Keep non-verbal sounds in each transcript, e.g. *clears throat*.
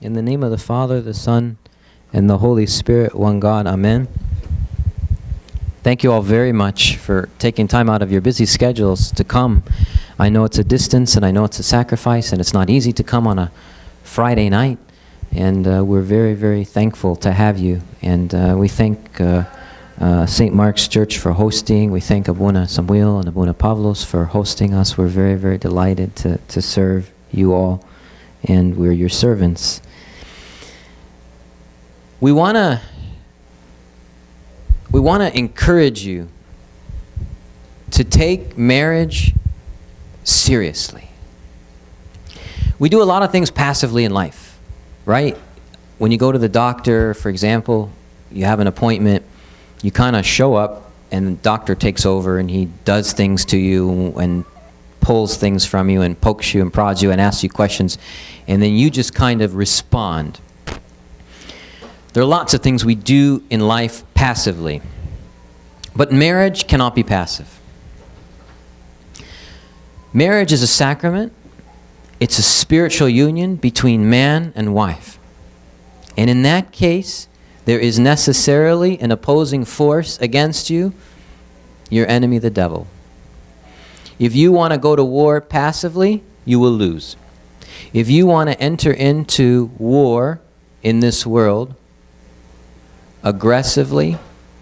In the name of the Father, the Son, and the Holy Spirit, one God. Amen. Thank you all very much for taking time out of your busy schedules to come. I know it's a distance and I know it's a sacrifice and it's not easy to come on a Friday night. And uh, we're very, very thankful to have you. And uh, we thank uh, uh St. Mark's Church for hosting. We thank Abuna Samuel and Abuna Pavlos for hosting us. We're very, very delighted to, to serve you all. And we're your servants we want to we want to encourage you to take marriage seriously. We do a lot of things passively in life, right? When you go to the doctor, for example, you have an appointment, you kind of show up and the doctor takes over and he does things to you and pulls things from you and pokes you and prods you and asks you questions and then you just kind of respond there are lots of things we do in life passively. But marriage cannot be passive. Marriage is a sacrament, it's a spiritual union between man and wife. And in that case, there is necessarily an opposing force against you, your enemy, the devil. If you want to go to war passively, you will lose. If you want to enter into war in this world aggressively,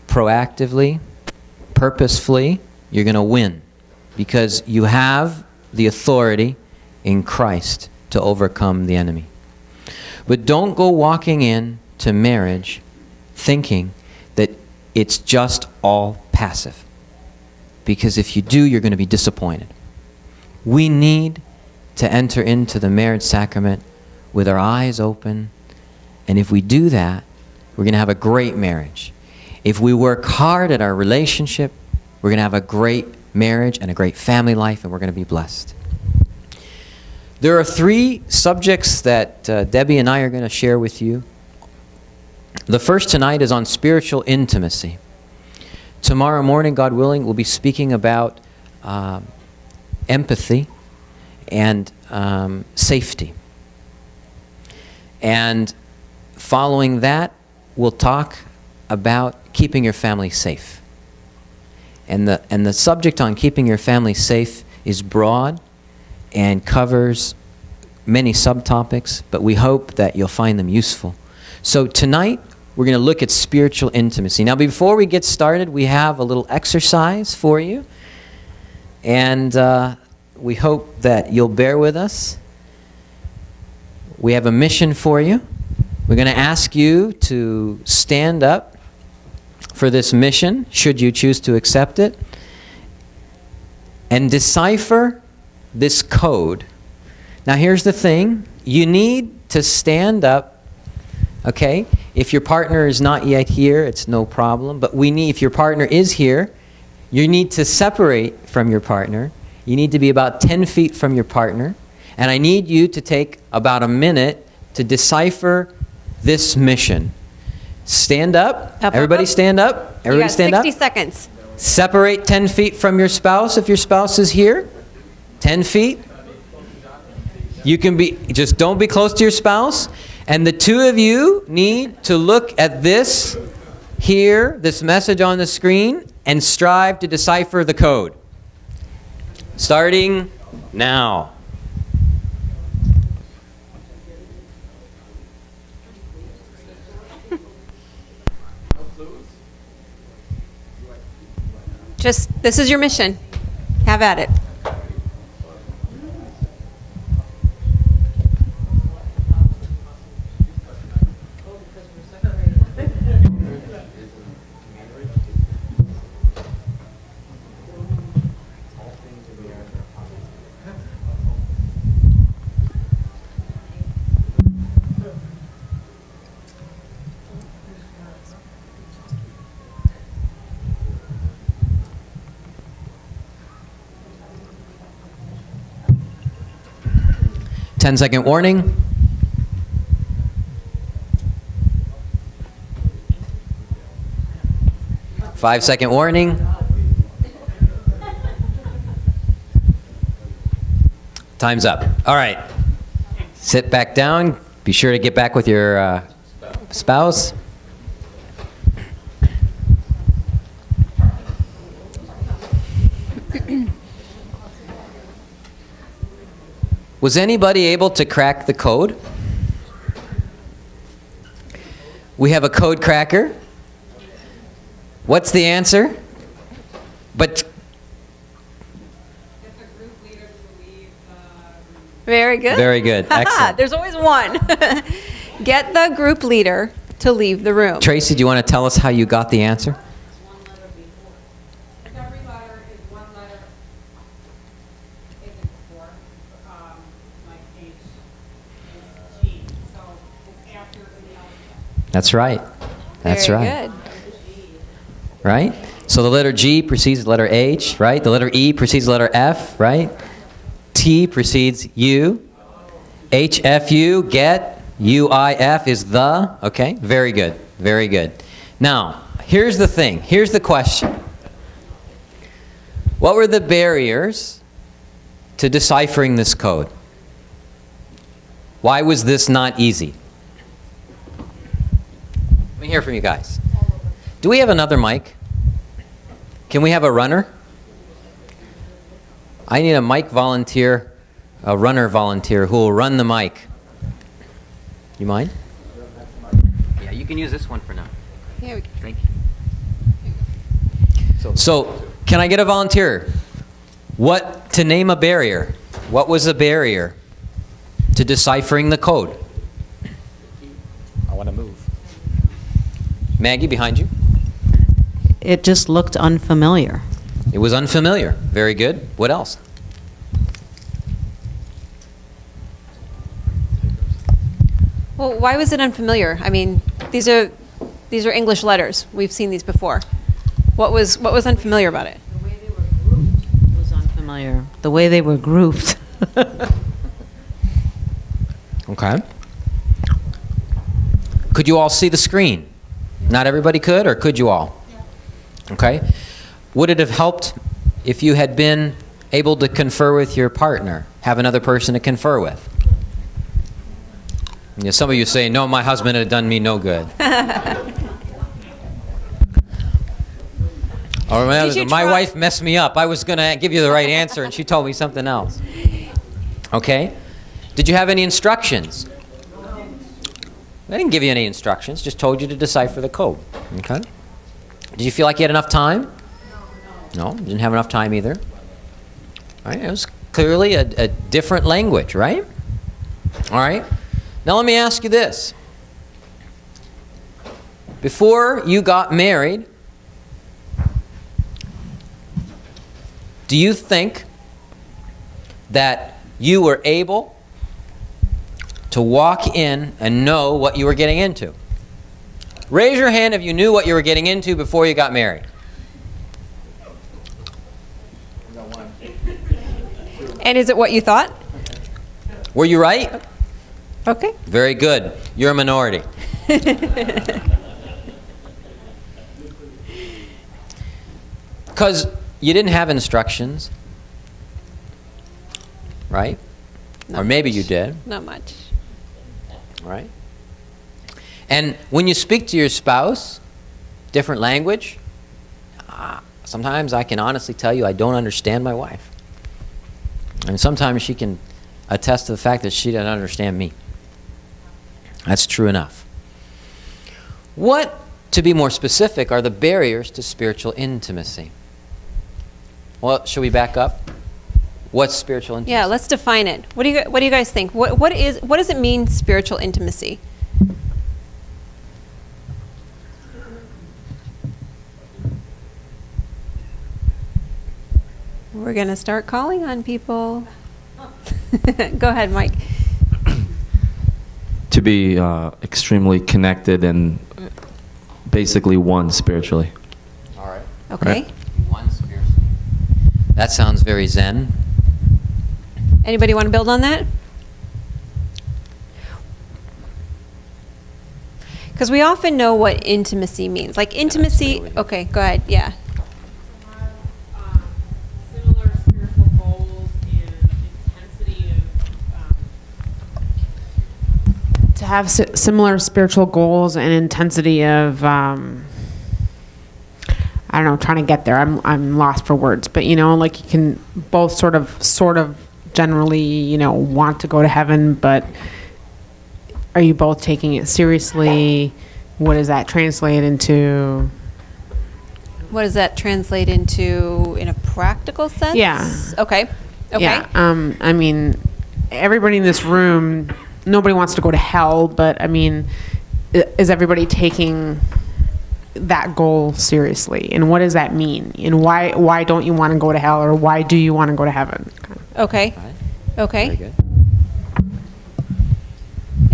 proactively, purposefully, you're going to win because you have the authority in Christ to overcome the enemy. But don't go walking in to marriage thinking that it's just all passive. Because if you do, you're going to be disappointed. We need to enter into the marriage sacrament with our eyes open. And if we do that, we're going to have a great marriage. If we work hard at our relationship, we're going to have a great marriage and a great family life, and we're going to be blessed. There are three subjects that uh, Debbie and I are going to share with you. The first tonight is on spiritual intimacy. Tomorrow morning, God willing, we'll be speaking about uh, empathy and um, safety. And following that, we'll talk about keeping your family safe. And the, and the subject on keeping your family safe is broad and covers many subtopics, but we hope that you'll find them useful. So tonight, we're going to look at spiritual intimacy. Now, before we get started, we have a little exercise for you. And uh, we hope that you'll bear with us. We have a mission for you. We're going to ask you to stand up for this mission, should you choose to accept it, and decipher this code. Now, here's the thing you need to stand up, okay? If your partner is not yet here, it's no problem. But we need, if your partner is here, you need to separate from your partner. You need to be about 10 feet from your partner. And I need you to take about a minute to decipher this mission. Stand up. up Everybody up, up. stand up. Everybody stand 60 up. 60 seconds. Separate 10 feet from your spouse if your spouse is here. 10 feet. You can be, just don't be close to your spouse. And the two of you need to look at this here, this message on the screen, and strive to decipher the code. Starting now. Just, this is your mission. Have at it. 10 second warning. Five second warning. Time's up. All right. Sit back down. Be sure to get back with your uh, spouse. Was anybody able to crack the code? We have a code cracker. What's the answer? But uh, Very good. *laughs* Very good. Excellent. There's always one. *laughs* Get the group leader to leave the room. Tracy, do you want to tell us how you got the answer? one letter before. Every letter is one letter, isn't before, um, like H is G, so it's after the alphabet. That's right. That's Very right. good. Right? So the letter G precedes the letter H, right? The letter E precedes the letter F, right? T precedes U. H F U, get. U I F is the. Okay? Very good. Very good. Now, here's the thing. Here's the question. What were the barriers to deciphering this code? Why was this not easy? Let me hear from you guys. Do we have another mic? Can we have a runner? I need a mic volunteer, a runner volunteer who will run the mic. You mind? Yeah, you can use this one for now. Here we go. Thank you. So, can I get a volunteer? What to name a barrier? What was a barrier to deciphering the code? I want to move. Maggie, behind you. It just looked unfamiliar. It was unfamiliar. Very good. What else? Well, why was it unfamiliar? I mean, these are these are English letters. We've seen these before. What was what was unfamiliar about it? The way they were grouped was unfamiliar. The way they were grouped. *laughs* Okay. Could you all see the screen? Not everybody could, or could you all? Okay. Would it have helped if you had been able to confer with your partner, have another person to confer with? Yeah, some of you say, no, my husband had done me no good. *laughs* Or my, my wife messed me up. I was going to give you the right answer, and she told me something else. Okay? Did you have any instructions? I didn't give you any instructions, just told you to decipher the code. Okay? Did you feel like you had enough time? No, didn't have enough time either. All right, it was clearly a, a different language, right? All right. Now let me ask you this. Before you got married, do you think that you were able to walk in and know what you were getting into? Raise your hand if you knew what you were getting into before you got married. And is it what you thought? Were you right? Okay. Very good. You're a minority. *laughs* Because you didn't have instructions, right? Not or maybe much. you did, Not much. Right? And when you speak to your spouse, different language, ah, sometimes I can honestly tell you I don't understand my wife. And sometimes she can attest to the fact that she doesn't understand me. That's true enough. What, to be more specific, are the barriers to spiritual intimacy? Well, should we back up? What's spiritual intimacy? Yeah, let's define it. What do you what do you guys think? What what is what does it mean spiritual intimacy? We're going to start calling on people. *laughs* Go ahead, Mike. to be uh, extremely connected and basically one spiritually. All right. Okay. Right. One spiritually. That sounds very Zen. Anybody want to build on that? Because we often know what intimacy means. Like intimacy. over. Okay, go ahead. Yeah. have um, similar spiritual goals and intensity of um, to to have similar spiritual goals and intensity of um, I don't know, trying to get there. I'm I'm lost for words, but you know, like you can both sort of sort of generally, you know, want to go to heaven, but are you both taking it seriously? What does that translate into? What does that translate into in a practical sense? Yeah. Okay. Okay. Yeah. Um, I mean, everybody in this room, nobody wants to go to hell, but I mean, is everybody taking that goal seriously? And what does that mean? And why why don't you want to go to hell, or why do you want to go to heaven? Okay. Okay.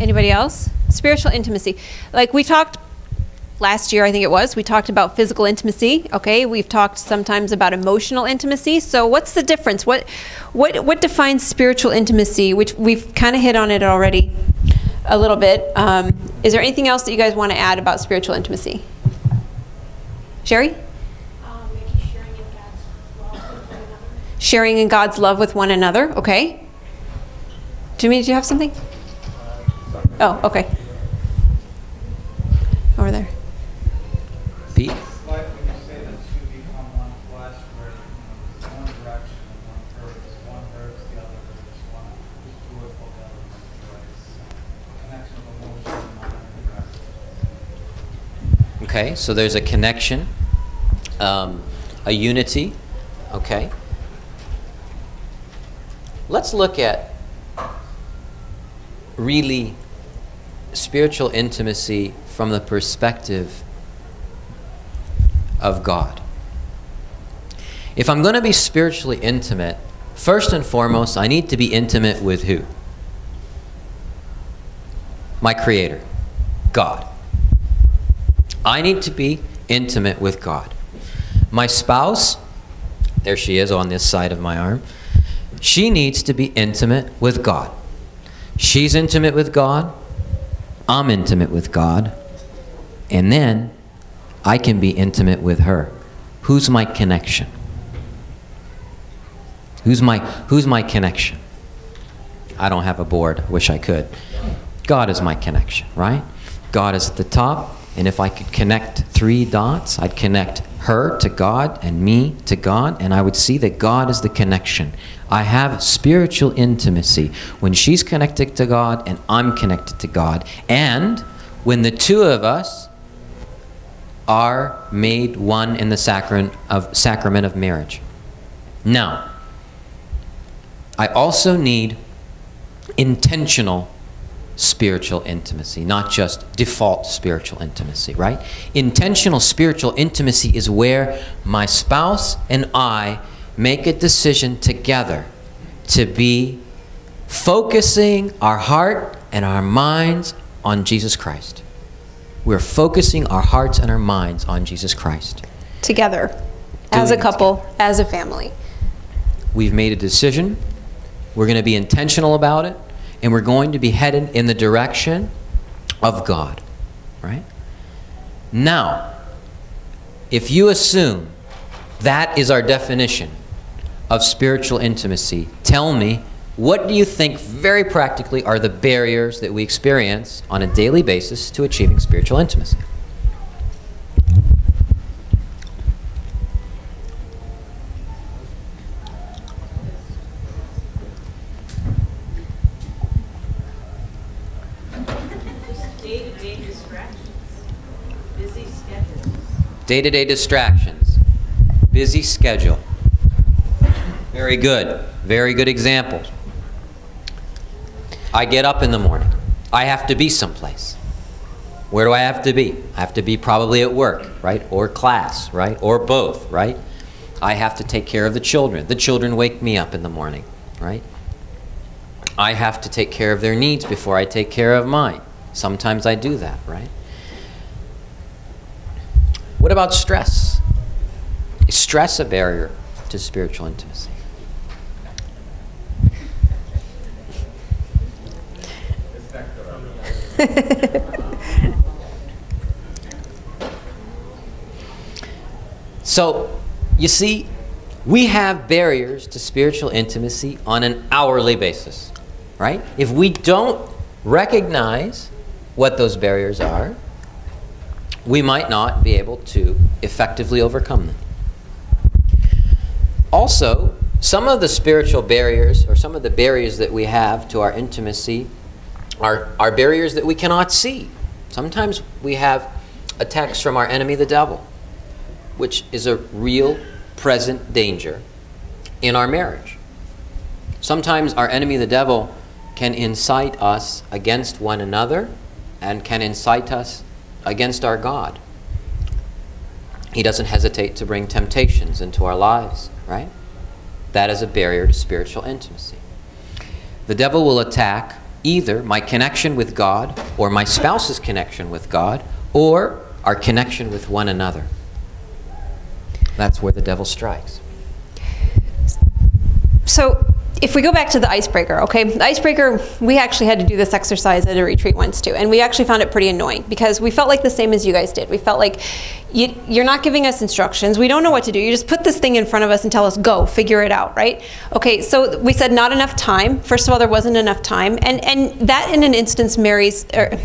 Anybody else? Spiritual intimacy. Like we talked last year, I think it was, we talked about physical intimacy. Okay. We've talked sometimes about emotional intimacy. So what's the difference? What what what defines spiritual intimacy? Which we've kind of hit on it already a little bit. Um, is there anything else that you guys want to add about spiritual intimacy? Sherry? um, sharing in God's love with one another. Sharing in God's love with one another. Okay. Jimmy, did you have something? Oh, okay. Over there. Pete? Like when you say that two become one flesh, where you know, there's one direction and one purpose, one hurts, the other hurts, one is joyful, the other is rejoice. Connection of emotion, mind, and direction. Okay, so there's a connection, um, a unity. Okay. Let's look at really spiritual intimacy from the perspective of God. If I'm going to be spiritually intimate, first and foremost, I need to be intimate with who? My Creator, God. I need to be intimate with God. My spouse, there she is on this side of my arm, she needs to be intimate with God. She's intimate with God. I'm intimate with God. And then I can be intimate with her. Who's my connection? Who's my, who's my connection? I don't have a board. Wish I could. God is my connection, right? God is at the top. And if I could connect three dots, I'd connect her to God and me to God, and I would see that God is the connection. I have spiritual intimacy when she's connected to God and I'm connected to God. And when the two of us are made one in the sacrament of, sacrament of marriage. Now, I also need intentional spiritual intimacy, not just default spiritual intimacy, right? Intentional spiritual intimacy is where my spouse and I make a decision together to be focusing our heart and our minds on Jesus Christ. We're focusing our hearts and our minds on Jesus Christ. Together. As a Doing couple, as a family. We've made a decision. We're going to be intentional about it. And we're going to be headed in the direction of God. Right? Now, if you assume that is our definition of spiritual intimacy, tell me what do you think, very practically, are the barriers that we experience on a daily basis to achieving spiritual intimacy? Day to day distractions, busy schedule. Very good. Very good examples. I get up in the morning. I have to be someplace. Where do I have to be? I have to be probably at work, right? Or class, right? Or both, right? I have to take care of the children. The children wake me up in the morning, right? I have to take care of their needs before I take care of mine. Sometimes I do that, right? What about stress? Is stress a barrier to spiritual intimacy? *laughs* So, you see, we have barriers to spiritual intimacy on an hourly basis, right? If we don't recognize what those barriers are, we might not be able to effectively overcome them. Also, some of the spiritual barriers, or some of the barriers that we have to our intimacy, are, are barriers that we cannot see. Sometimes we have attacks from our enemy, the devil, which is a real present danger in our marriage. Sometimes our enemy, the devil, can incite us against one another and can incite us against our God. He doesn't hesitate to bring temptations into our lives, right? That is a barrier to spiritual intimacy. The devil will attack either my connection with God or my spouse's connection with God or our connection with one another. That's where the devil strikes. So if we go back to the icebreaker, okay, the icebreaker, we actually had to do this exercise at a retreat once too, and we actually found it pretty annoying because we felt like the same as you guys did. We felt like you, you're not giving us instructions. We don't know what to do. You just put this thing in front of us and tell us, go, figure it out, right? Okay, so we said not enough time. First of all, there wasn't enough time, and and that in an instance marries. Er,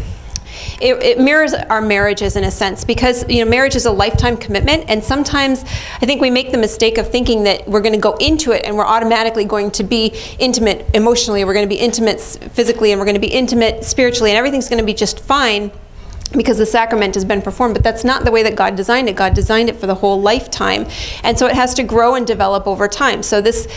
it, it, mirrors our marriages in a sense because you know marriage is a lifetime commitment and sometimes i think we make the mistake of thinking that we're going to go into it and we're automatically going to be intimate emotionally we're going to be intimate physically and we're going to be intimate spiritually and everything's going to be just fine because the sacrament has been performed, but that's not the way that God designed it. God designed it for the whole lifetime. And so it has to grow and develop over time. So this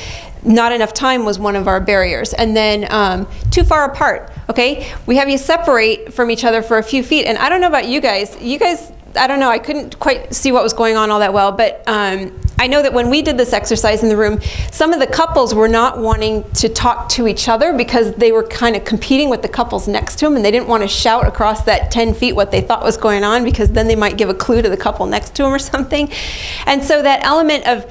not enough time was one of our barriers. And then um, too far apart, okay? We have you separate from each other for a few feet. And I don't know about you guys. You guys, I don't know, I couldn't quite see what was going on all that well, but um, I know that when we did this exercise in the room, some of the couples were not wanting to talk to each other because they were kind of competing with the couples next to them and they didn't want to shout across that 10 feet what they thought was going on because then they might give a clue to the couple next to them or *laughs* something. And so that element of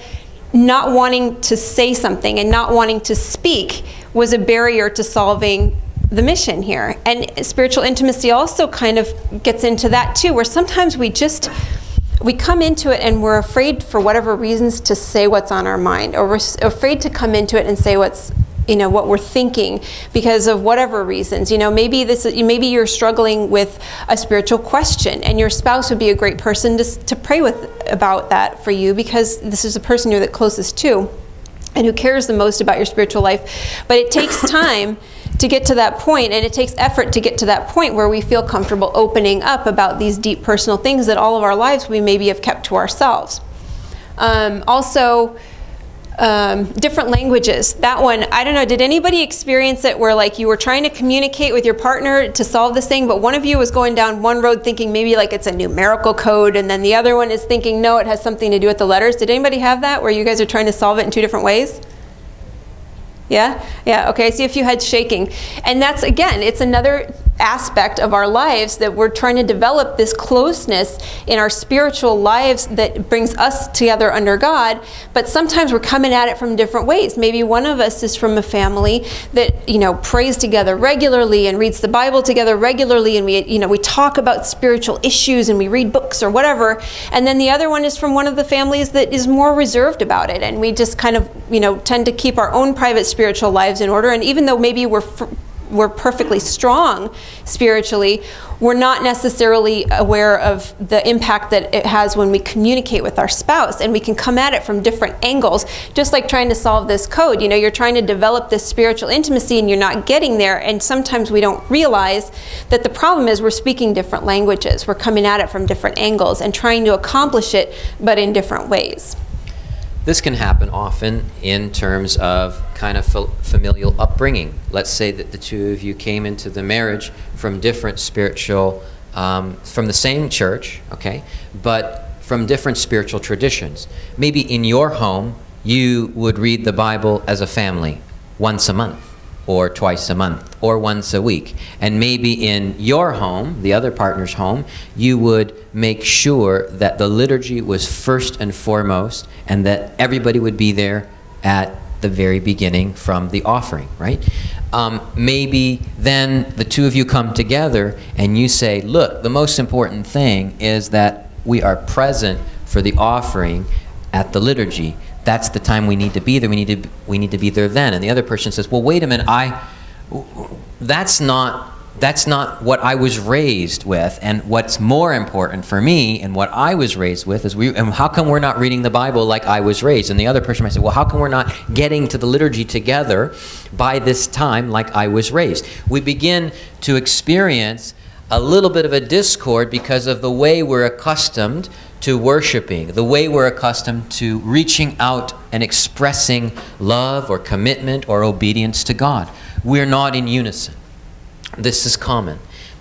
not wanting to say something and not wanting to speak was a barrier to solving the mission here. And spiritual intimacy also kind of gets into that too, where sometimes we just we come into it and we're afraid for whatever reasons to say what's on our mind or we're afraid to come into it and say what's you know what we're thinking because of whatever reasons you know maybe this maybe you're struggling with a spiritual question and your spouse would be a great person to, to pray with about that for you because this is the person you're the closest to and who cares the most about your spiritual life but it takes time to get to that point and it takes effort to get to that point where we feel comfortable opening up about these deep personal things that all of our lives we maybe have kept to ourselves um, also um, different languages. That one, I don't know, did anybody experience it where like you were trying to communicate with your partner to solve this thing, but one of you was going down one road thinking maybe like it's a numerical code, and then the other one is thinking no, it has something to do with the letters. Did anybody have that where you guys are trying to solve it in two different ways? Yeah? Yeah, okay, I see a few heads shaking. And that's, again, it's another aspect of our lives that we're trying to develop this closeness in our spiritual lives that brings us together under God, but sometimes we're coming at it from different ways. Maybe one of us is from a family that, you know, prays together regularly and reads the Bible together regularly and we, you know, we talk about spiritual issues and we read books or whatever. And then the other one is from one of the families that is more reserved about it and we just kind of, you know, tend to keep our own private spiritual lives in order and even though maybe we're we're perfectly strong spiritually, we're not necessarily aware of the impact that it has when we communicate with our spouse and we can come at it from different angles. Just like trying to solve this code you know you're trying to develop this spiritual intimacy and you're not getting there and sometimes we don't realize that the problem is we're speaking different languages. We're coming at it from different angles and trying to accomplish it but in different ways this can happen often in terms of kind of familial upbringing. Let's say that the two of you came into the marriage from different spiritual, um, from the same church, okay, but from different spiritual traditions. Maybe in your home, you would read the Bible as a family once a month or twice a month or once a week. And maybe in your home, the other partner's home, you would make sure that the liturgy was first and foremost and that everybody would be there at the very beginning from the offering, right? Um, maybe then the two of you come together and you say, look, the most important thing is that we are present for the offering at the liturgy that's the time we need to be there. We need to we need to be there then. And the other person says, "Well, wait a minute. I that's not That's not what I was raised with. And what's more important for me and what I was raised with is we, and how come we're not reading the Bible like I was raised? And the other person might say, well, how come we're not getting to the liturgy together by this time like I was raised? We begin to experience a little bit of a discord because of the way we're accustomed to worshiping, the way we're accustomed to reaching out and expressing love or commitment or obedience to God. We're not in unison. This is common.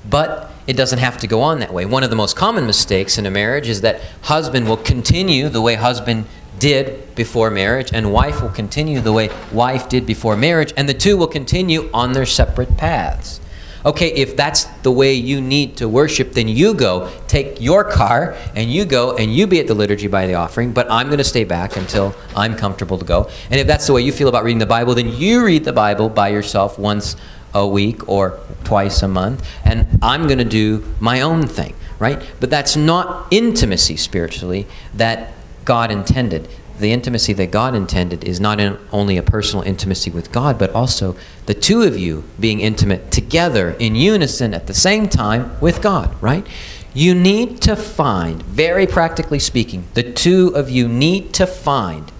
But it doesn't have to go on that way. One of the most common mistakes in a marriage is that husband will continue the way husband did before marriage, and wife will continue the way wife did before marriage, and the two will continue on their separate paths. Okay, if that's the way you need to worship, then you go, take your car, and you go and you be at the liturgy by the offering, but I'm going to stay back until I'm comfortable to go. And if that's the way you feel about reading the Bible, then you read the Bible by yourself once a week or twice a month, and I'm going to do my own thing, right? But that's not intimacy spiritually that God intended. The intimacy that God intended is not in only a personal intimacy with God, but also the two of you being intimate together in unison at the same time with God, right? You need to find, very practically speaking, the two of you need to find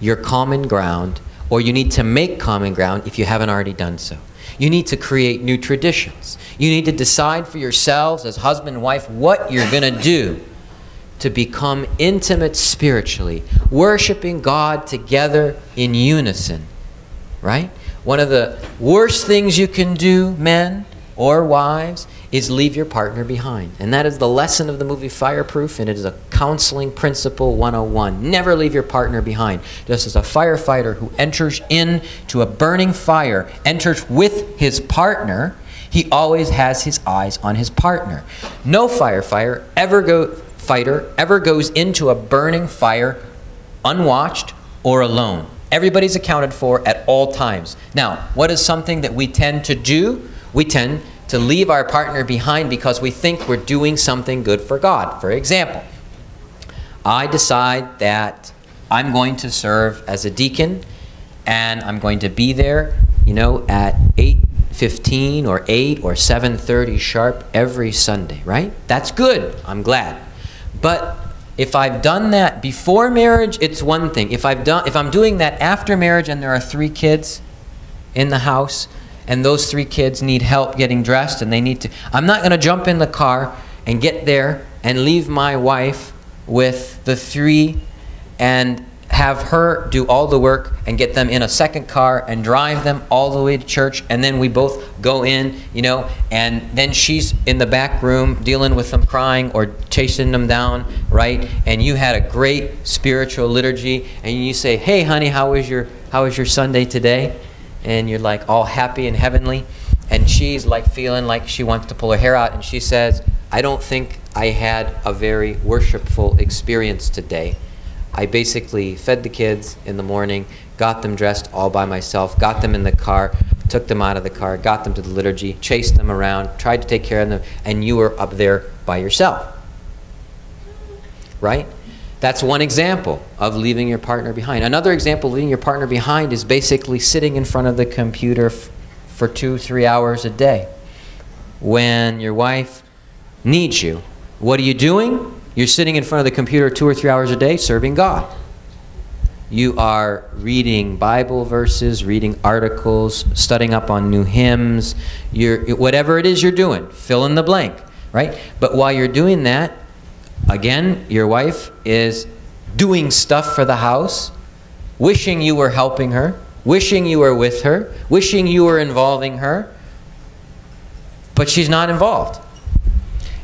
your common ground, or you need to make common ground if you haven't already done so. You need to create new traditions. You need to decide for yourselves as husband and wife what you're going to do to become intimate spiritually, worshiping God together in unison. Right? One of the worst things you can do, men or wives, is leave your partner behind. And that is the lesson of the movie Fireproof, and it is a counseling principle 101. Never leave your partner behind. Just as a firefighter who enters into a burning fire enters with his partner, he always has his eyes on his partner. No firefighter ever go fighter ever goes into a burning fire unwatched or alone. Everybody's accounted for at all times. Now, what is something that we tend to do? We tend to leave our partner behind because we think we're doing something good for God. For example, I decide that I'm going to serve as a deacon and I'm going to be there, you know, at 8:15 or 8 or 7:30 sharp every Sunday, right? That's good. I'm glad. But if I've done that before marriage, it's one thing. If I've done if I'm doing that after marriage and there are 3 kids in the house, and those three kids need help getting dressed and they need to i'm not going to jump in the car and get there and leave my wife with the three and have her do all the work and get them in a second car and drive them all the way to church and then we both go in you know and then she's in the back room dealing with them crying or chasing them down right and you had a great spiritual liturgy and you say hey honey how was your how was your sunday today and you're like all happy and heavenly. And she's like feeling like she wants to pull her hair out. And she says, I don't think I had a very worshipful experience today. I basically fed the kids in the morning, got them dressed all by myself, got them in the car, took them out of the car, got them to the liturgy, chased them around, tried to take care of them, and you were up there by yourself. Right? That's one example of leaving your partner behind. Another example of leaving your partner behind is basically sitting in front of the computer for two, three hours a day. When your wife needs you, what are you doing? You're sitting in front of the computer two or three hours a day serving God. You are reading Bible verses, reading articles, studying up on new hymns, you're, whatever it is you're doing, fill in the blank, right? But while you're doing that, Again, your wife is doing stuff for the house, wishing you were helping her, wishing you were with her, wishing you were involving her, but she's not involved.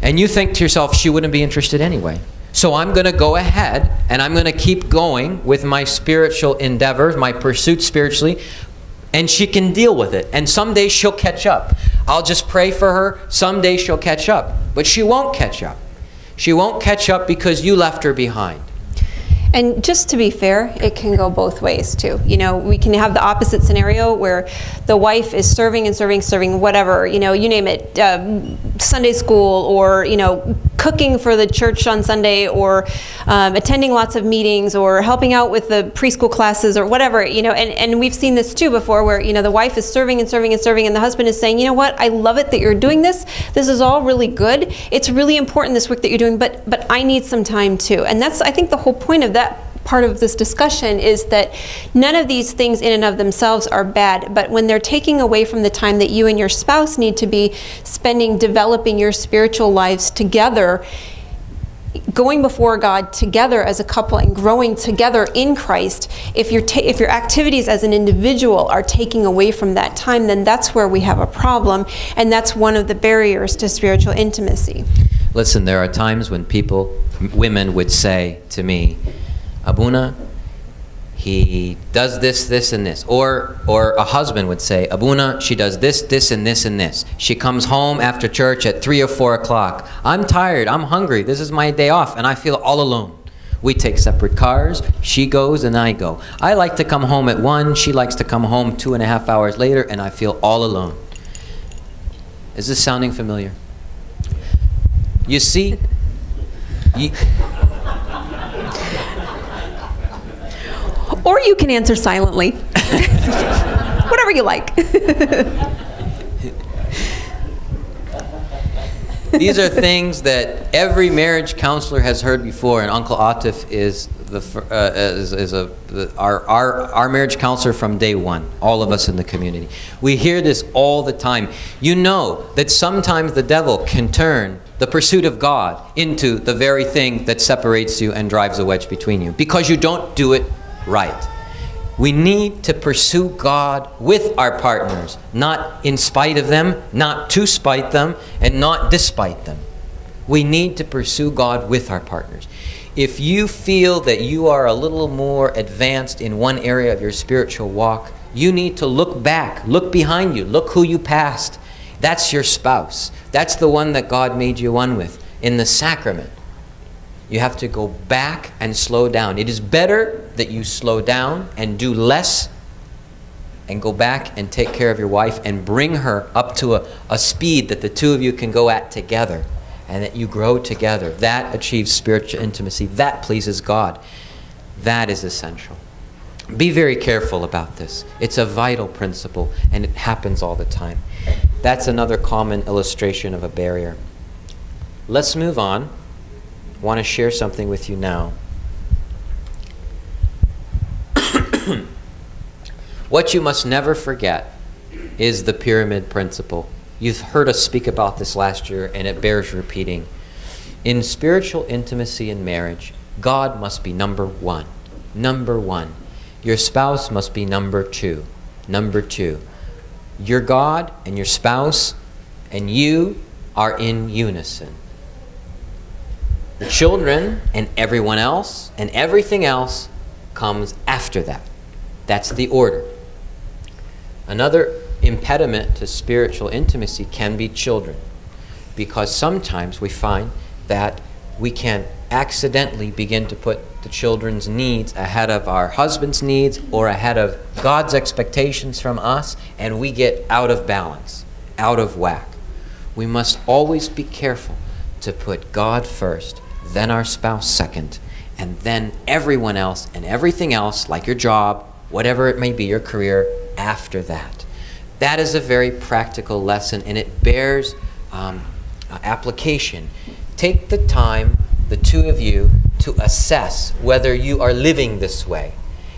And you think to yourself, she wouldn't be interested anyway. So I'm going to go ahead and I'm going to keep going with my spiritual endeavors, my pursuit spiritually, and she can deal with it. And someday she'll catch up. I'll just pray for her. Someday she'll catch up. But she won't catch up. She won't catch up because you left her behind. And just to be fair, it can go both ways too. You know, we can have the opposite scenario where the wife is serving and serving, serving whatever, you know, you name it, uh, Sunday school or, you know, cooking for the church on Sunday or um, attending lots of meetings or helping out with the preschool classes or whatever, you know, and, and we've seen this too before where, you know, the wife is serving and serving and serving and the husband is saying, you know what, I love it that you're doing this. This is all really good. It's really important, this work that you're doing, but, but I need some time too. And that's, I think, the whole point of that part of this discussion is that none of these things in and of themselves are bad, but when they're taking away from the time that you and your spouse need to be spending developing your spiritual lives together, going before God together as a couple and growing together in Christ, if your if your activities as an individual are taking away from that time, then that's where we have a problem, and that's one of the barriers to spiritual intimacy. Listen, there are times when people, women would say to me, Abuna, he does this, this, and this. Or, or a husband would say, Abuna, she does this, this, and this, and this. She comes home after church at 3 or 4 o'clock. I'm tired, I'm hungry, this is my day off, and I feel all alone. We take separate cars. She goes and I go. I like to come home at 1. She likes to come home two and a half hours later, and I feel all alone. Is this sounding familiar? You see, you, Or you can answer silently. *laughs* Whatever you like. These are things that every marriage counselor has heard before, and Uncle Atef is the fir- uh, is, is a the, our, our our marriage counselor from day one. All of us in the community, we hear this all the time. You know that sometimes the devil can turn the pursuit of God into the very thing that separates you and drives a wedge between you because you don't do it right. We need to pursue God with our partners, not in spite of them, not to spite them, and not despite them. We need to pursue God with our partners. If you feel that you are a little more advanced in one area of your spiritual walk, you need to look back, look behind you, look who you passed. That's your spouse. That's the one that God made you one with in the sacrament. You have to go back and slow down. It is better that you slow down and do less and go back and take care of your wife and bring her up to a, a speed that the two of you can go at together and that you grow together. That achieves spiritual intimacy. That pleases God. That is essential. Be very careful about this. It's a vital principle and it happens all the time. That's another common illustration of a barrier. Let's move on want to share something with you now. *coughs* what you must never forget is the pyramid principle. You've heard us speak about this last year, and it bears repeating. In spiritual intimacy and marriage, God must be number one. Number one. Your spouse must be number two. Number two. Your God and your spouse and you are in unison. The children and everyone else and everything else comes after that. That's the order. Another impediment to spiritual intimacy can be children, because sometimes we find that we can accidentally begin to put the children's needs ahead of our husband's needs or ahead of God's expectations from us, and we get out of balance, out of whack. We must always be careful to put God first then our spouse second, and then everyone else and everything else, like your job, whatever it may be, your career, after that. That is a very practical lesson, and it bears um, application. Take the time, the two of you, to assess whether you are living this way.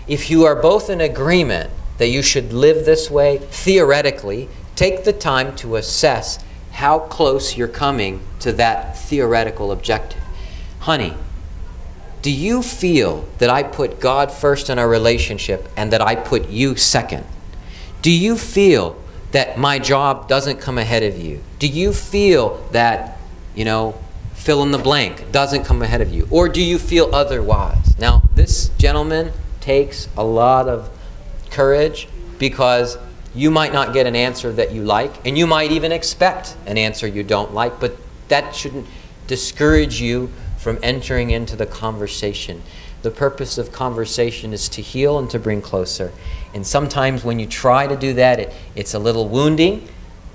If you are both in agreement that you should live this way, theoretically, take the time to assess how close you're coming to that theoretical objective honey, do you feel that I put God first in our relationship and that I put you second? Do you feel that my job doesn't come ahead of you? Do you feel that, you know, fill in the blank doesn't come ahead of you? Or do you feel otherwise? Now, this gentleman takes a lot of courage because you might not get an answer that you like, and you might even expect an answer you don't like, but that shouldn't discourage you from entering into the conversation. The purpose of conversation is to heal and to bring closer. And sometimes when you try to do that, it, it's a little wounding,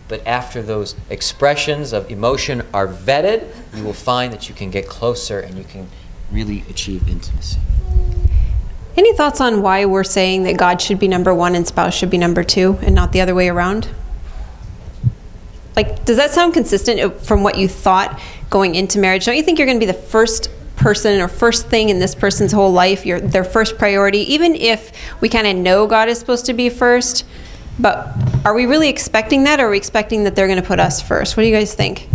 But after those expressions of emotion are vetted, you will find that you can get closer and you can really achieve intimacy. Any thoughts on why we're saying that God should be number one and spouse should be number two and not the other way around? Like, does that sound consistent from what you thought going into marriage? Don't you think you're going to be the first person or first thing in this person's whole life, your, their first priority, even if we kind of know God is supposed to be first? But are we really expecting that, or are we expecting that they're going to put us first? What do you guys think?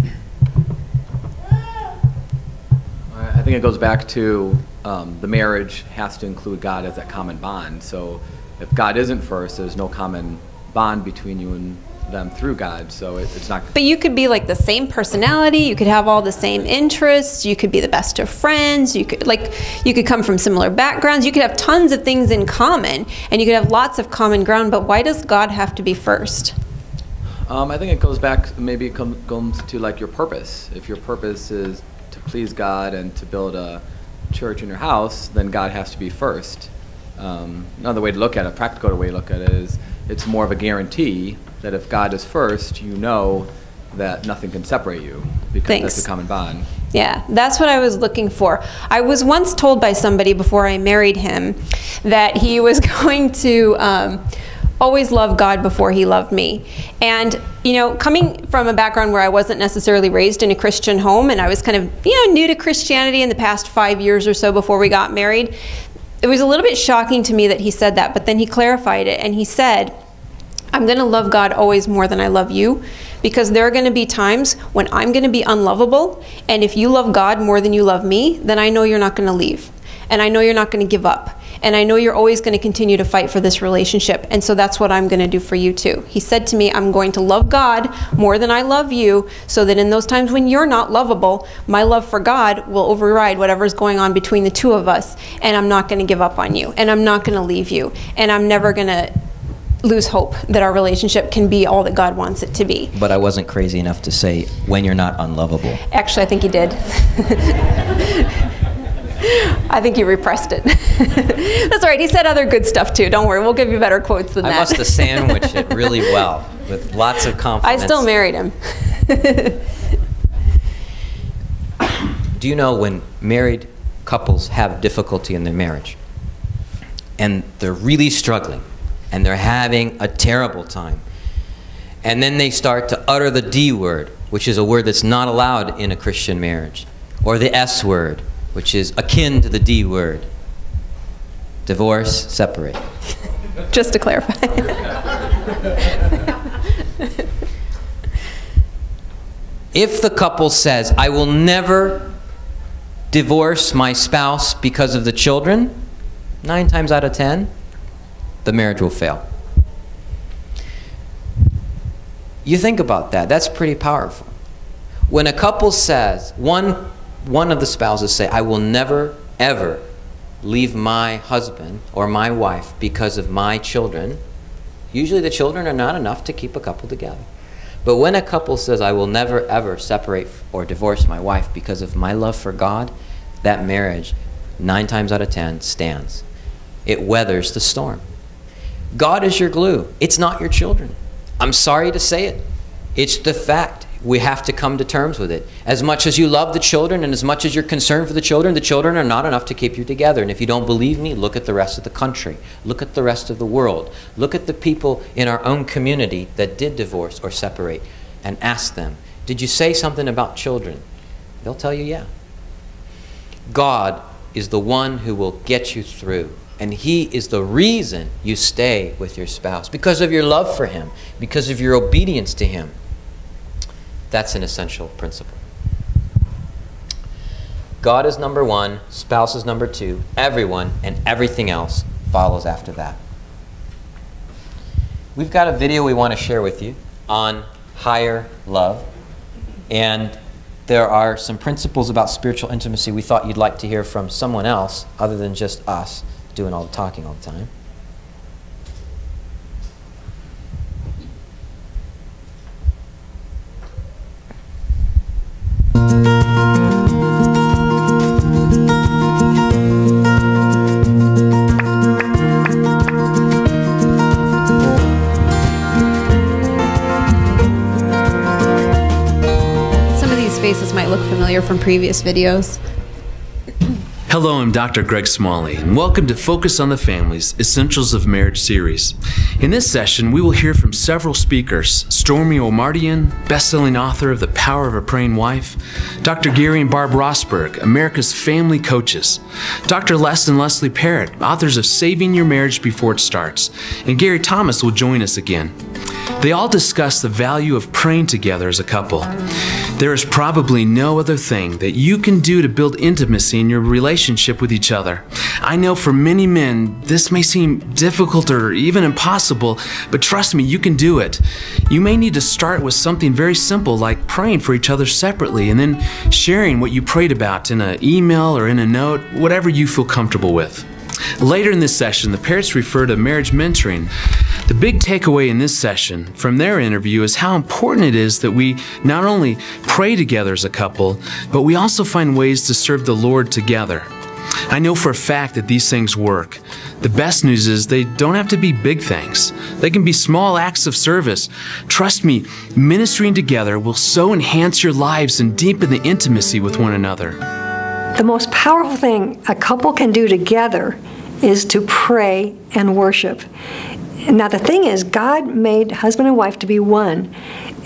I think it goes back to um, the marriage has to include God as that common bond. So if God isn't first, there's no common bond between you and them through God. So it, it's not. But you could be like the same personality. You could have all the same interests. You could be the best of friends. You could like you could come from similar backgrounds. You could have tons of things in common, and you could have lots of common ground. But why does God have to be first? Um, I think it goes back, maybe it com- comes to like your purpose. If your purpose is to please God and to build a church in your house, then God has to be first. Um, another way to look at it, practical way to look at it, is it's more of a guarantee that if God is first, you know that nothing can separate you because Thanks. that's a common bond. Yeah, that's what I was looking for. I was once told by somebody before I married him that he *laughs* was going to um, always love God before he loved me. And, you know, coming from a background where I wasn't necessarily raised in a Christian home and I was kind of, you know, new to Christianity in the past five years or so before we got married, it was a little bit shocking to me that he said that, but then he clarified it and he said, I'm going to love God always more than I love you because there are going to be times when I'm going to be unlovable. And if you love God more than you love me, then I know you're not going to leave. And I know you're not going to give up. And I know you're always going to continue to fight for this relationship. And so that's what I'm going to do for you too. He said to me, I'm going to love God more than I love you so that in those times when you're not lovable, my love for God will override whatever's going on between the two of us. And I'm not going to give up on you. And I'm not going to leave you. And I'm never going to lose hope that our relationship can be all that God wants it to be. But I wasn't crazy enough to say when you're not unlovable. Actually, I think he did. *laughs* I think you repressed it. *laughs* That's all right. He said other good stuff too. Don't worry. We'll give you better quotes than I that. I must have *laughs* sandwiched it really well with lots of confidence. I still married him. *laughs* Do you know when married couples have difficulty in their marriage and they're really struggling and they're having a terrible time and then they start to utter the D word, which is a word that's not allowed in a Christian marriage, or the S word, which is akin to the D word. Divorce, separate. Just to clarify. If the couple says, I will never divorce my spouse because of the children, nine times out of ten, the marriage will fail. You think about that, that's pretty powerful. When a couple says, one, one of the spouses say, I will never, ever leave my husband or my wife because of my children, usually the children are not enough to keep a couple together. But when a couple says, I will never ever separate or divorce my wife because of my love for God, that marriage, nine times out of ten, stands. It weathers the storm. God is your glue, it's not your children. I'm sorry to say it. It's the fact. We have to come to terms with it. As much as you love the children and as much as you're concerned for the children, the children are not enough to keep you together. And if you don't believe me, look at the rest of the country. Look at the rest of the world. Look at the people in our own community that did divorce or separate and ask them, Did you say something about children? They'll tell you, Yeah. God is the one who will get you through. And He is the reason you stay with your spouse because of your love for Him, because of your obedience to Him. That's an essential principle. God is number one, spouse is number two, everyone and everything else follows after that. We've got a video we want to share with you on higher love. And there are some principles about spiritual intimacy we thought you'd like to hear from someone else other than just us doing all the talking all the time. Previous videos. Hello, I'm Dr. Greg Smalley, and welcome to Focus on the Family's Essentials of Marriage series. In this session, we will hear from several speakers Stormie Omartian, best-selling author of The Power of a Praying Wife, Dr. Gary and Barb Rosberg, America's family coaches, Dr. Les and Leslie Parrott, authors of Saving Your Marriage Before It Starts, and Gary Thomas will join us again. They all discuss the value of praying together as a couple. There is probably no other thing that you can do to build intimacy in your relationship with each other. I know for many men, this may seem difficult or even impossible, but trust me, you can do it. You may need to start with something very simple like praying for each other separately and then sharing what you prayed about in an email or in a note, whatever you feel comfortable with. Later in this session, the Parrotts refer to marriage mentoring. The big takeaway in this session from their interview is how important it is that we not only pray together as a couple, but we also find ways to serve the Lord together. I know for a fact that these things work. The best news is they don't have to be big things. They can be small acts of service. Trust me, ministering together will so enhance your lives and deepen the intimacy with one another. The most powerful thing a couple can do together is to pray and worship. Now, the thing is, God made husband and wife to be one.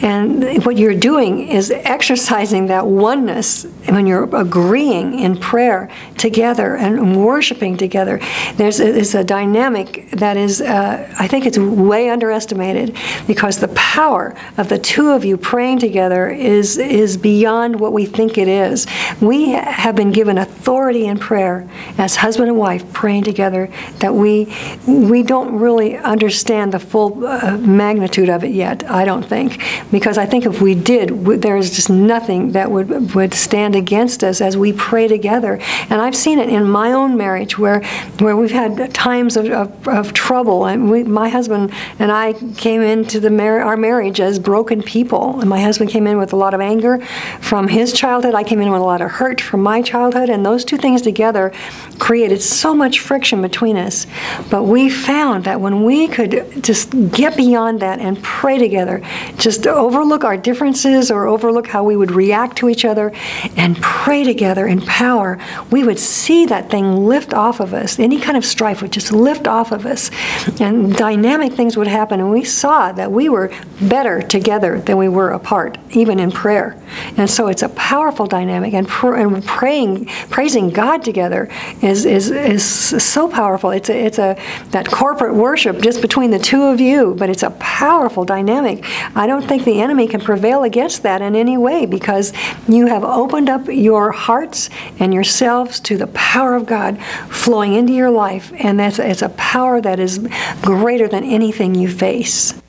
And what you're doing is exercising that oneness when you're agreeing in prayer together and worshiping together. There's a, a dynamic that is, uh, I think it's way underestimated because the power of the two of you praying together is, is beyond what we think it is. We have been given authority in prayer as husband and wife praying together that we, we don't really understand the full uh, magnitude of it yet, I don't think because I think if we did, there is just nothing that would would stand against us as we pray together. And I've seen it in my own marriage where where we've had times of, of, of trouble, and we, my husband and I came into the mar- our marriage as broken people. And my husband came in with a lot of anger from his childhood. I came in with a lot of hurt from my childhood, and those two things together created so much friction between us. But we found that when we could just get beyond that and pray together, just overlook our differences or overlook how we would react to each other and pray together in power, we would see that thing lift off of us. Any kind of strife would just lift off of us. And dynamic things would happen. And we saw that we were better together than we were apart, even in prayer. And so it's a powerful dynamic. And, pr- and praying, praising God together is, is, is so powerful. It's a, it's a, that corporate worship just between the two of you, but it's a powerful dynamic. I don't think the enemy can prevail against that in any way because you have opened up your hearts and yourselves to the power of God flowing into your life, and that's it's a power that is greater than anything you face.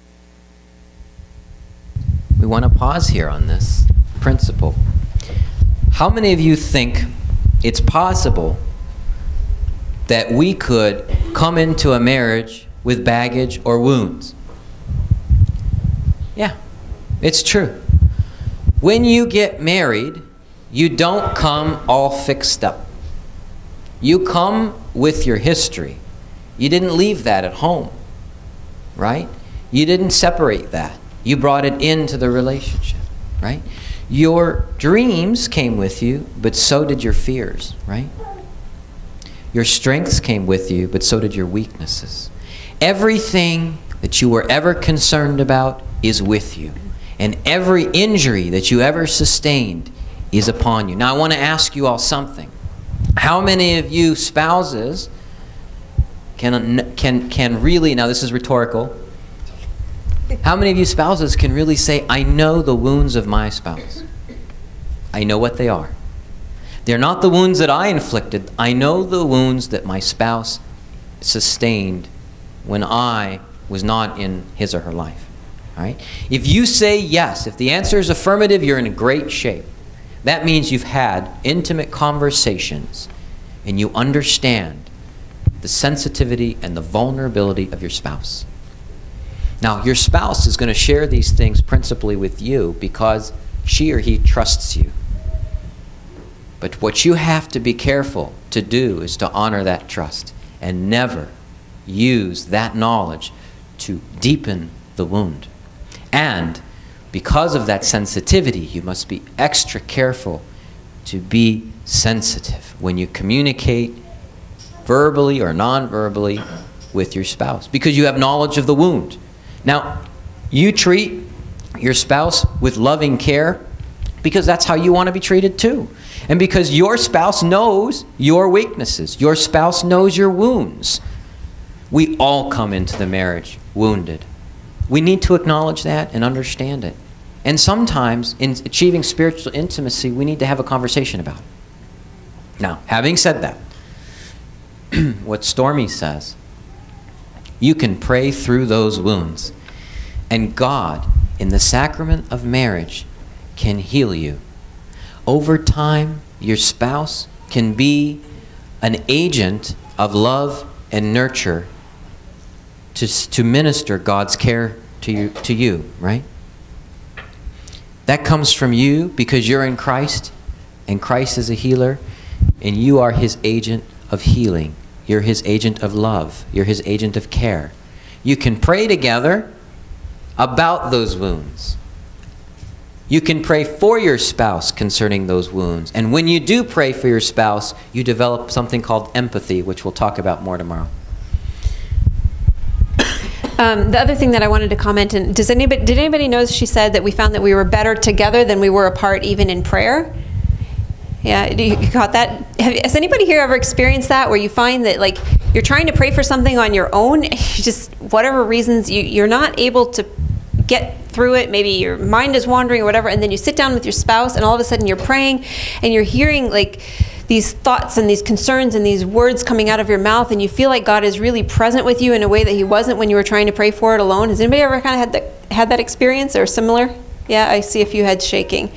We want to pause here on this principle. How many of you think it's possible that we could come into a marriage with baggage or wounds? Yeah, it's true. When you get married, you don't come all fixed up. You come with your history. You didn't leave that at home, right? You didn't separate that. You brought it into the relationship, right? Your dreams came with you, but so did your fears, right? Your strengths came with you, but so did your weaknesses. Everything that you were ever concerned about is with you. And every injury that you ever sustained is upon you. Now, I want to ask you all something. How many of you spouses can, can, can really, now this is rhetorical, how many of you spouses can really say, I know the wounds of my spouse? I know what they are. They're not the wounds that I inflicted. I know the wounds that my spouse sustained when I was not in his or her life. Right? If you say yes, if the answer is affirmative, you're in great shape. That means you've had intimate conversations and you understand the sensitivity and the vulnerability of your spouse. Now, your spouse is going to share these things principally with you because she or he trusts you. But what you have to be careful to do is to honor that trust and never use that knowledge to deepen the wound. And because of that sensitivity, you must be extra careful to be sensitive when you communicate verbally or non verbally with your spouse because you have knowledge of the wound. Now, you treat your spouse with loving care because that's how you want to be treated too. And because your spouse knows your weaknesses, your spouse knows your wounds. We all come into the marriage wounded. We need to acknowledge that and understand it. And sometimes, in achieving spiritual intimacy, we need to have a conversation about it. Now, having said that, *clears throat* what Stormie says, you can pray through those wounds. And God, in the sacrament of marriage, can heal you. Over time, your spouse can be an agent of love and nurture to, to minister God's care to you, to you, right? That comes from you because you're in Christ and Christ is a healer and you are his agent of healing. You're his agent of love. You're his agent of care. You can pray together about those wounds. You can pray for your spouse concerning those wounds. And when you do pray for your spouse, you develop something called empathy, which we'll talk about more tomorrow. Um, the other thing that I wanted to comment, and does anybody did anybody notice she said that we found that we were better together than we were apart, even in prayer? Yeah, you caught that? Have, has anybody here ever experienced that, where you find that like you're trying to pray for something on your own, *laughs* you just whatever reasons you you're not able to get through it. Maybe your mind is wandering or whatever, and then you sit down with your spouse, and all of a sudden you're praying, and you're hearing like these thoughts and these concerns and these words coming out of your mouth, and you feel like God is really present with you in a way that He wasn't when you were trying to pray for it alone. Has anybody ever kind of had that had that experience or similar? Yeah, I see a few heads shaking.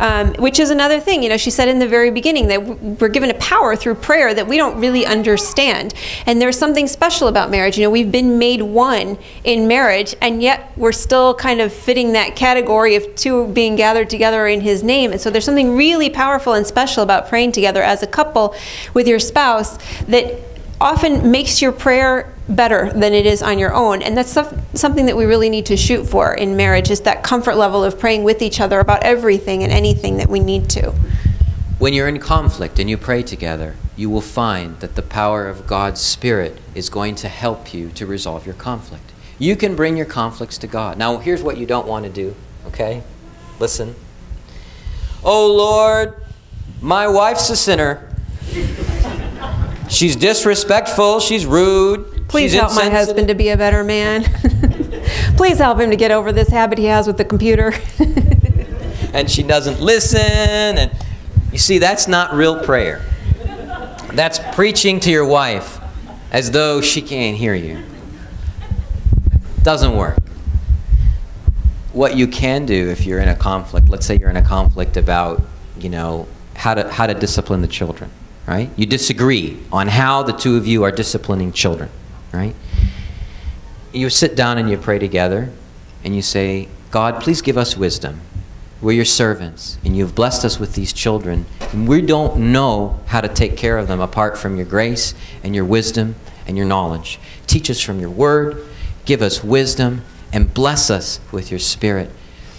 Um, which is another thing, you know, she said in the very beginning that we're given a power through prayer that we don't really understand. And there's something special about marriage. You know, we've been made one in marriage, and yet we're still kind of fitting that category of two being gathered together in His name. And so there's something really powerful and special about praying together as a couple with your spouse that often makes your prayer better than it is on your own. And that's something that we really need to shoot for in marriage is that comfort level of praying with each other about everything and anything that we need to. When you're in conflict and you pray together you will find that the power of god's spirit is going to help you to resolve your conflict. You can bring your conflicts to god. Now here's what you don't want to do okay? Listen. Oh lord my wife's a sinner. She's disrespectful. She's rude. Please she's help my husband to be a better man. *laughs* Please help him to get over this habit he has with the computer. *laughs* and she doesn't listen. And you see, that's not real prayer. That's preaching to your wife as though she can't hear you. Doesn't work. What you can do if you're in a conflict, let's say you're in a conflict about, you know, how to, how to discipline the children right? You disagree on how the two of you are disciplining children, right? You sit down and you pray together and you say, God, please give us wisdom. We're your servants, and you've blessed us with these children, and we don't know how to take care of them apart from your grace and your wisdom and your knowledge. Teach us from your word, give us wisdom, and bless us with your spirit.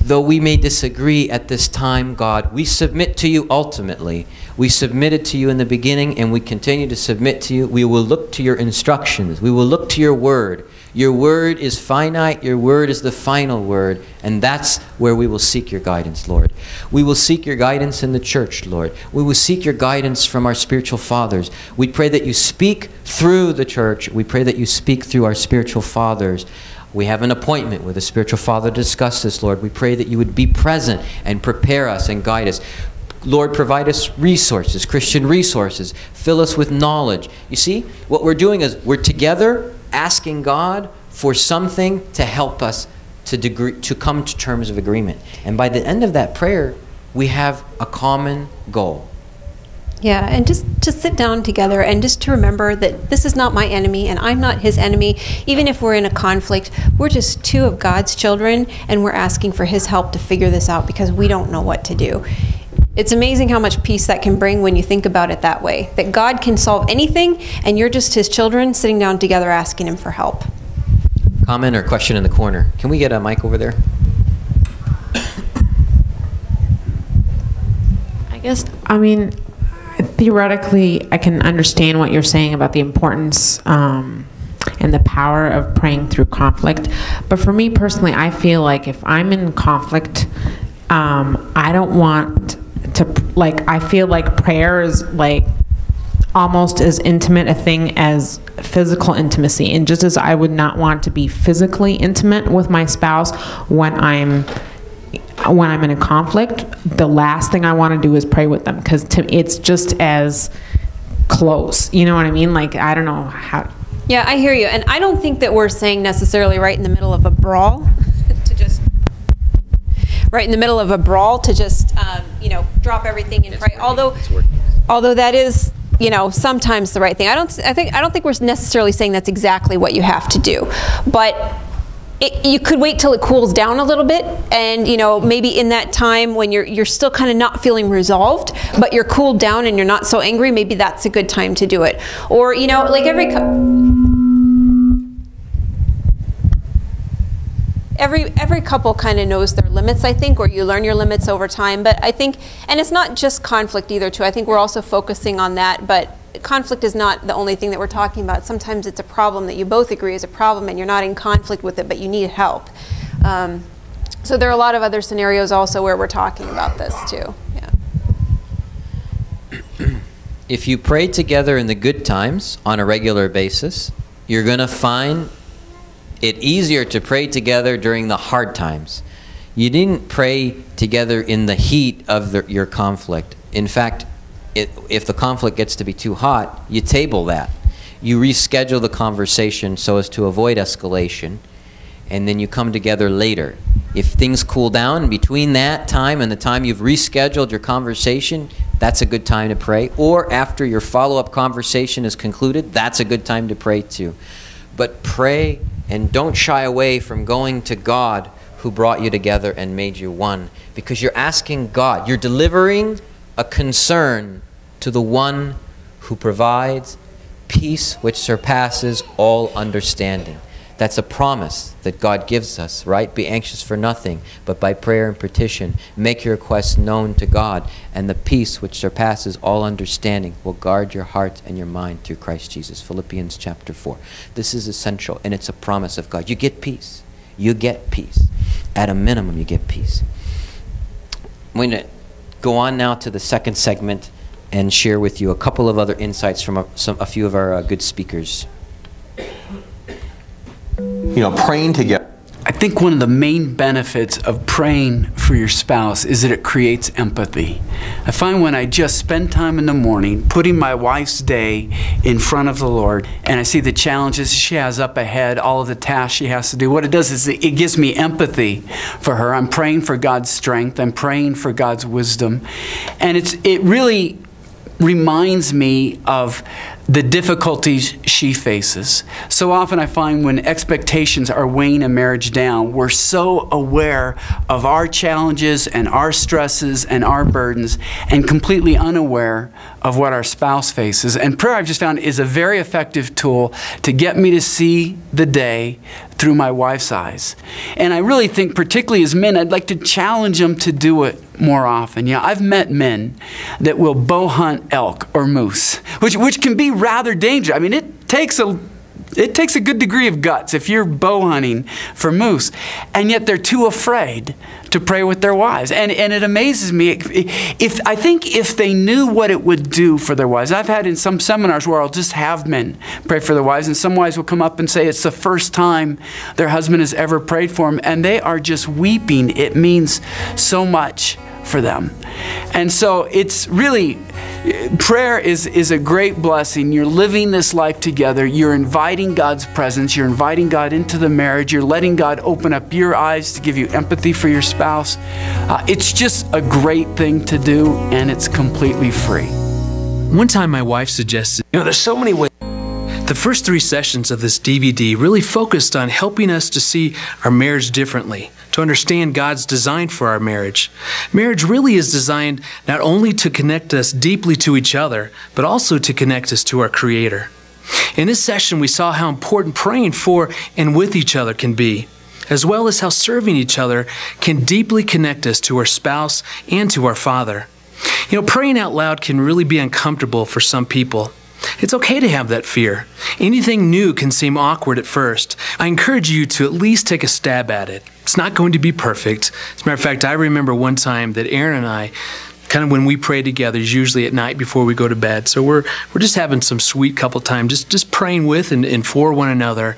Though we may disagree at this time, God, we submit to you ultimately. We submitted to you in the beginning and we continue to submit to you. We will look to your instructions. We will look to your word. Your word is finite. Your word is the final word. And that's where we will seek your guidance, Lord. We will seek your guidance in the church, Lord. We will seek your guidance from our spiritual fathers. We pray that you speak through the church. We pray that you speak through our spiritual fathers. We have an appointment with a spiritual father to discuss this, Lord. We pray that you would be present and prepare us and guide us. Lord, provide us resources, Christian resources. Fill us with knowledge. You see, what we're doing is we're together asking God for something to help us to, degree, to come to terms of agreement. And by the end of that prayer, we have a common goal. Yeah, and just to sit down together and just to remember that this is not my enemy and I'm not his enemy. Even if we're in a conflict, we're just two of God's children and we're asking for his help to figure this out because we don't know what to do. It's amazing how much peace that can bring when you think about it that way that God can solve anything and you're just his children sitting down together asking him for help. Comment or question in the corner. Can we get a mic over there? I guess, I mean, theoretically, I can understand what you're saying about the importance um, and the power of praying through conflict. But for me personally, I feel like if I'm in conflict, um, I don't want to, like, I feel like prayer is like almost as intimate a thing as physical intimacy. And just as I would not want to be physically intimate with my spouse when I'm when I'm in a conflict, the last thing I want to do is pray with them because it's just as close. You know what I mean? Like I don't know how. Yeah, I hear you, and I don't think that we're saying necessarily right in the middle of a brawl *laughs* to just right in the middle of a brawl to just um, you know drop everything and pray. Although, although that is you know sometimes the right thing. I don't. I think I don't think we're necessarily saying that's exactly what you have to do, but it, you could wait till it cools down a little bit and you know maybe in that time when you're you're still kind of not feeling resolved but you're cooled down and you're not so angry maybe that's a good time to do it. Or you know like every every every couple kind of knows their limits i think or you learn your limits over time but i think and it's not just conflict either too i think we're also focusing on that but conflict is not the only thing that we're talking about. Sometimes it's a problem that you both agree is a problem and you're not in conflict with it, but you need help. Um, so there are a lot of other scenarios also where we're talking about this too. Yeah. *clears throat* If you pray together in the good times on a regular basis, you're going to find it easier to pray together during the hard times. You didn't pray together in the heat of the, your conflict. In fact, it, if the conflict gets to be too hot, you table that. You reschedule the conversation so as to avoid escalation, and then you come together later. If things cool down between that time and the time you've rescheduled your conversation, that's a good time to pray. Or after your follow up conversation is concluded, that's a good time to pray too. But pray and don't shy away from going to God who brought you together and made you one because you're asking God, you're delivering a concern to the one who provides peace which surpasses all understanding. That's a promise that God gives us, right? Be anxious for nothing, but by prayer and petition, make your requests known to God, and the peace which surpasses all understanding will guard your heart and your mind through Christ Jesus. Philippians chapter 4. This is essential, and it's a promise of God. You get peace. You get peace. At a minimum, you get peace. We're going to go on now to the second segment and share with you a couple of other insights from a, some, a few of our uh, good speakers. You know, praying together. I think one of the main benefits of praying for your spouse is that it creates empathy. I find when I just spend time in the morning putting my wife's day in front of the Lord and I see the challenges she has up ahead, all of the tasks she has to do, what it does is it gives me empathy for her. I'm praying for God's strength, I'm praying for God's wisdom. And it's it really reminds me of the difficulties she faces. So often I find when expectations are weighing a marriage down, we're so aware of our challenges and our stresses and our burdens and completely unaware of what our spouse faces. And prayer, I've just found, is a very effective tool to get me to see the day through my wife's eyes. And I really think, particularly as men, I'd like to challenge them to do it more often. Yeah, I've met men that will bow hunt elk or moose, which, which can be rather dangerous. I mean, it takes a it takes a good degree of guts if you're bow hunting for moose, and yet they're too afraid to pray with their wives. And, and it amazes me. If, I think if they knew what it would do for their wives, I've had in some seminars where I'll just have men pray for their wives, and some wives will come up and say it's the first time their husband has ever prayed for them, and they are just weeping. It means so much for them. And so it's really, prayer is, is a great blessing. You're living this life together. You're inviting God's presence. You're inviting God into the marriage. You're letting God open up your eyes to give you empathy for your spouse. Uh, it's just a great thing to do, and it's completely free. One time, my wife suggested, You know, there's so many ways. The first three sessions of this DVD really focused on helping us to see our marriage differently, to understand God's design for our marriage. Marriage really is designed not only to connect us deeply to each other, but also to connect us to our Creator. In this session, we saw how important praying for and with each other can be, as well as how serving each other can deeply connect us to our spouse and to our Father. You know, praying out loud can really be uncomfortable for some people. It's okay to have that fear. Anything new can seem awkward at first. I encourage you to at least take a stab at it. It's not going to be perfect. As a matter of fact, I remember one time that Erin and I, kind of when we pray together, is usually at night before we go to bed. So we're we're just having some sweet couple time, just just praying with and, and for one another.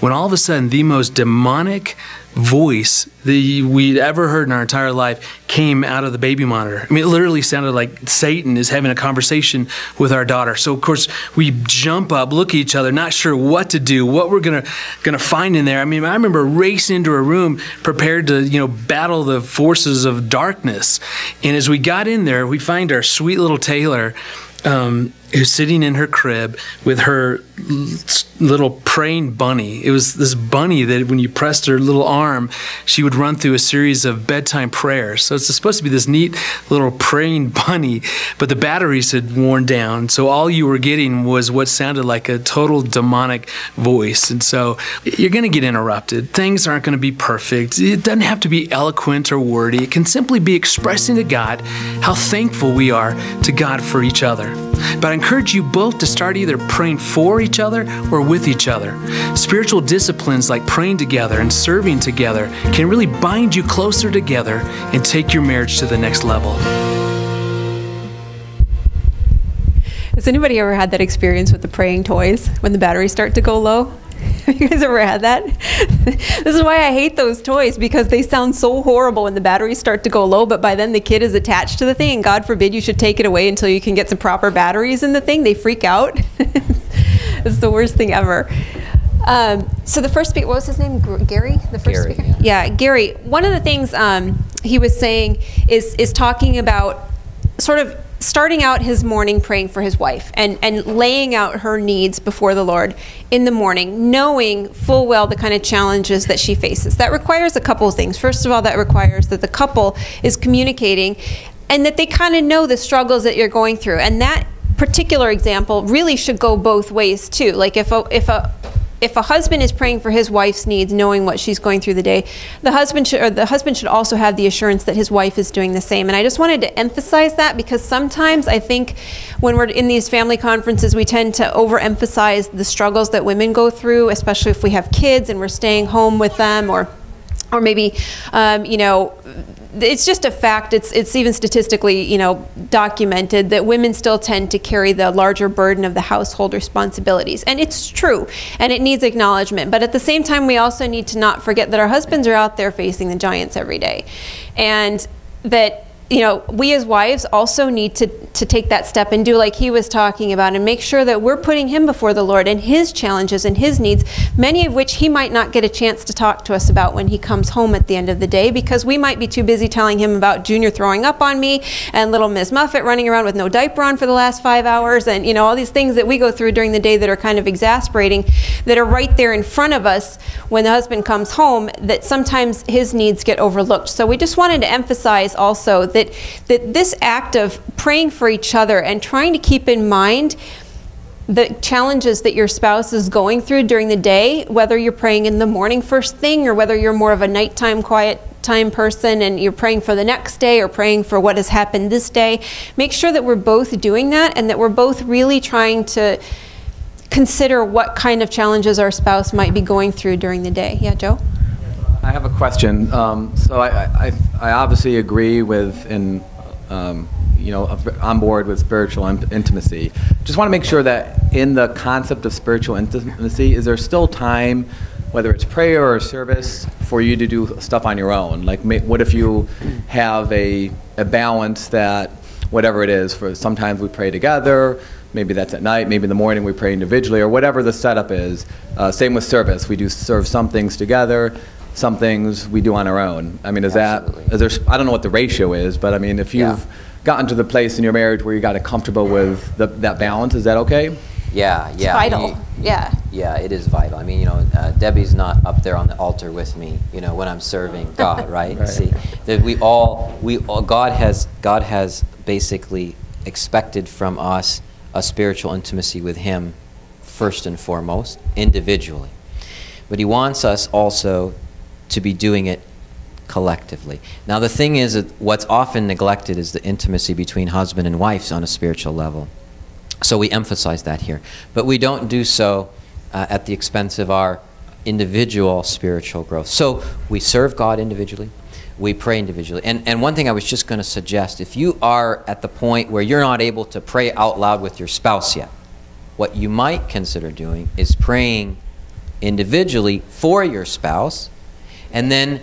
When all of a sudden the most demonic voice that we'd ever heard in our entire life came out of the baby monitor. I mean, it literally sounded like Satan is having a conversation with our daughter. So of course we jump up, look at each other, not sure what to do, what we're gonna gonna find in there. I mean, I remember racing into a room prepared to you know battle the forces of darkness. And as we got in there, we find our sweet little Taylor. Um, who's sitting in her crib with her little praying bunny. It was this bunny that when you pressed her little arm, she would run through a series of bedtime prayers. So it's supposed to be this neat little praying *laughs* bunny, but the batteries had worn down. So all you were getting was what sounded like a total demonic voice. And so you're going to get interrupted. Things aren't going to be perfect. It doesn't have to be eloquent or wordy. It can simply be expressing to God how thankful we are to God for each other. But I encourage you both to start either praying for each other or with each other. Spiritual disciplines like praying together and serving together can really bind you closer together and take your marriage to the next level. Has anybody ever had that experience with the praying toys when the batteries start to go low? Have *laughs* you guys ever had that? *laughs* this is why I hate those toys because they sound so horrible when the batteries start to go low, but by then the kid is attached to the thing, and God forbid you should take it away until you can get some proper batteries in the thing. They freak out. *laughs* it's the worst thing ever. Um, so the first speaker, what was his name? Gr- Gary, the first Gary, speaker. Yeah. Gary. One of the things um, he was saying is is talking about sort of starting out his morning praying for his wife and, and laying out her needs before the Lord in the morning, knowing full well the kind of challenges that she faces. That requires a couple of things. First of all, that requires that the couple is communicating and that they kind of know the struggles that you're going through. And that particular example really should go both ways too. Like if a, if a if a husband is praying for his wife's needs, knowing what she's going through the day, the husband should, or the husband should also have the assurance that his wife is doing the same. And I just wanted to emphasize that because sometimes I think when we're in these family conferences, we tend to overemphasize the struggles that women go through, especially if we have kids and we're staying home with them, or, or maybe, um, you know it's just a fact. It's it's even statistically, you know, documented that women still tend to carry the larger burden of the household responsibilities, and it's true, and it needs acknowledgement. But at the same time, we also need to not forget that our husbands are out there facing the giants every day, and that you know, we as wives also need to, to take that step and do like he was talking about and make sure that we're putting him before the Lord and his challenges and his needs, many of which he might not get a chance to talk to us about when he comes home at the end of the day because we might be too busy telling him about Junior throwing up on me and little Miss Muffet running around with no diaper on for the last five hours and, you know, all these things that we go through during the day that are kind of exasperating that are right there in front of us when the husband comes home that sometimes his needs get overlooked. So we just wanted to emphasize also that that this act of praying for each other and trying to keep in mind the challenges that your spouse is going through during the day, whether you're praying in the morning first thing or whether you're more of a nighttime quiet time person and you're praying for the next day or praying for what has happened this day, make sure that we're both doing that and that we're both really trying to consider what kind of challenges our spouse might be going through during the day. Yeah, Joe? I have a question. Um, so I, I, I obviously agree with and um, you know on board with spiritual in- intimacy. Just want to make sure that in the concept of spiritual intimacy, is there still time, whether it's prayer or service, for you to do stuff on your own? Like, what if you have a a balance that whatever it is for sometimes we pray together maybe that's at night maybe in the morning we pray individually or whatever the setup is uh, same with service we do serve some things together some things we do on our own i mean is that is there i don't know what the ratio is but i mean if you've gotten to the place in your marriage where you got it comfortable with the, that balance is that okay Yeah, yeah. vital. you- Yeah. Yeah, it is vital. I mean, you know, uh, Debbie's not up there on the altar with me, you know, when I'm serving *laughs* God, right? Right. See, that we all, we all, God has, God has basically expected from us a spiritual intimacy with Him first and foremost, individually. But He wants us also to be doing it collectively. Now, the thing is that what's often neglected is the intimacy between husband and wife on a spiritual level. So we emphasize that here. But we don't do so uh, at the expense of our individual spiritual growth. So we serve God individually, we pray individually. And, and one thing I was just going to suggest if you are at the point where you're not able to pray out loud with your spouse yet, what you might consider doing is praying individually for your spouse and then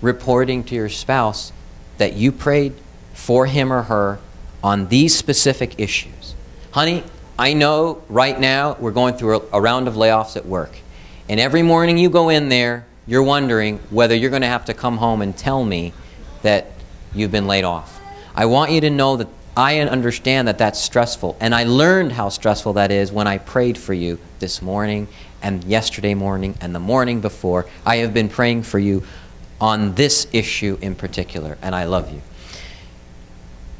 reporting to your spouse that you prayed for him or her on these specific issues. Honey, I know right now we're going through a, a round of layoffs at work. And every morning you go in there, you're wondering whether you're going to have to come home and tell me that you've been laid off. I want you to know that I understand that that's stressful. And I learned how stressful that is when I prayed for you this morning and yesterday morning and the morning before. I have been praying for you on this issue in particular, and I love you.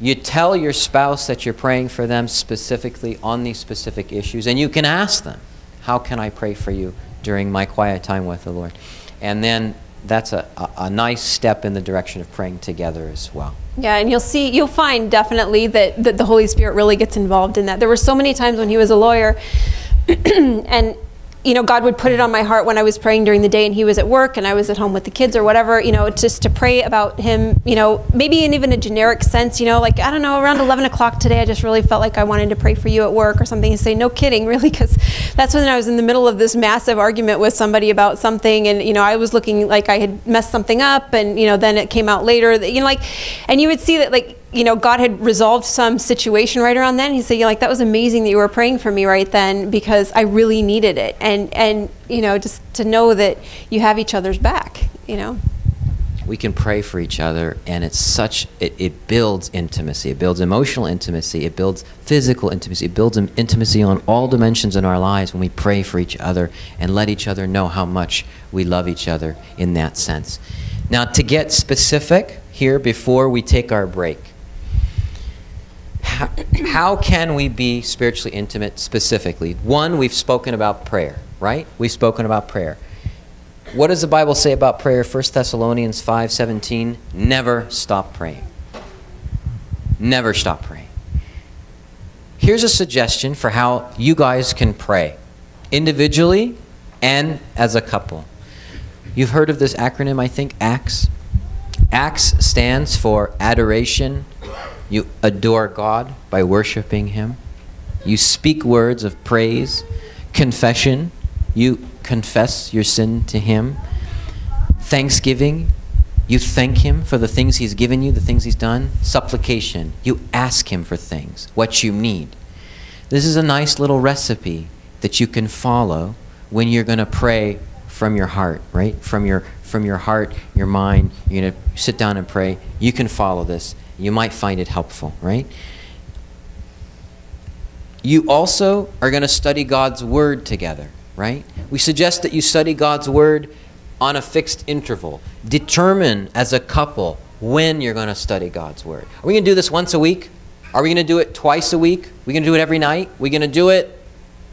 You tell your spouse that you're praying for them specifically on these specific issues, and you can ask them, How can I pray for you during my quiet time with the Lord? And then that's a, a, a nice step in the direction of praying together as well. Yeah, and you'll see, you'll find definitely that, that the Holy Spirit really gets involved in that. There were so many times when he was a lawyer, *clears throat* and you know, God would put it on my heart when I was praying during the day and he was at work and I was at home with the kids or whatever, you know, just to pray about him, you know, maybe in even a generic sense, you know, like, I don't know, around 11 o'clock today, I just really felt like I wanted to pray for you at work or something and say, no kidding, *laughs* really, because that's when I was in the middle of this massive argument with somebody about something and, you know, I was looking like I had messed something up and, you know, then it came out later, that, you know, like, and you would see that, like, you know, God had resolved some situation right around then. He said, "You're like that was amazing that you were praying for me right then because I really needed it." And and you know, just to know that you have each other's back, you know. We can pray for each other, and it's such it, it builds intimacy. It builds emotional intimacy. It builds physical intimacy. It builds intimacy on all dimensions in our lives when we pray for each other and let each other know how much we love each other in that sense. Now, to get specific here before we take our break how, how can we be spiritually intimate specifically? One, we've spoken about prayer, right? We've spoken about prayer. What does the Bible say about prayer? 1 Thessalonians 5:17, never stop praying. Never stop praying. Here's a suggestion for how you guys can pray individually and as a couple. You've heard of this acronym, I think, ACTS. ACTS stands for adoration, you adore God by worshiping Him. You speak words of praise, confession. You confess your sin to Him. Thanksgiving. You thank Him for the things He's given you, the things He's done. Supplication. You ask Him for things, what you need. This is a nice little recipe that you can follow when you're going to pray from your heart, right? From your from your heart, your mind. You're going to sit down and pray. You can follow this you might find it helpful, right? You also are going to study God's Word together, right? We suggest that you study God's Word on a fixed interval. Determine as a couple when you're going to study God's Word. Are we going to do this once a week? Are we going to do it twice a week? Are we going to do it every night? Are we going to do it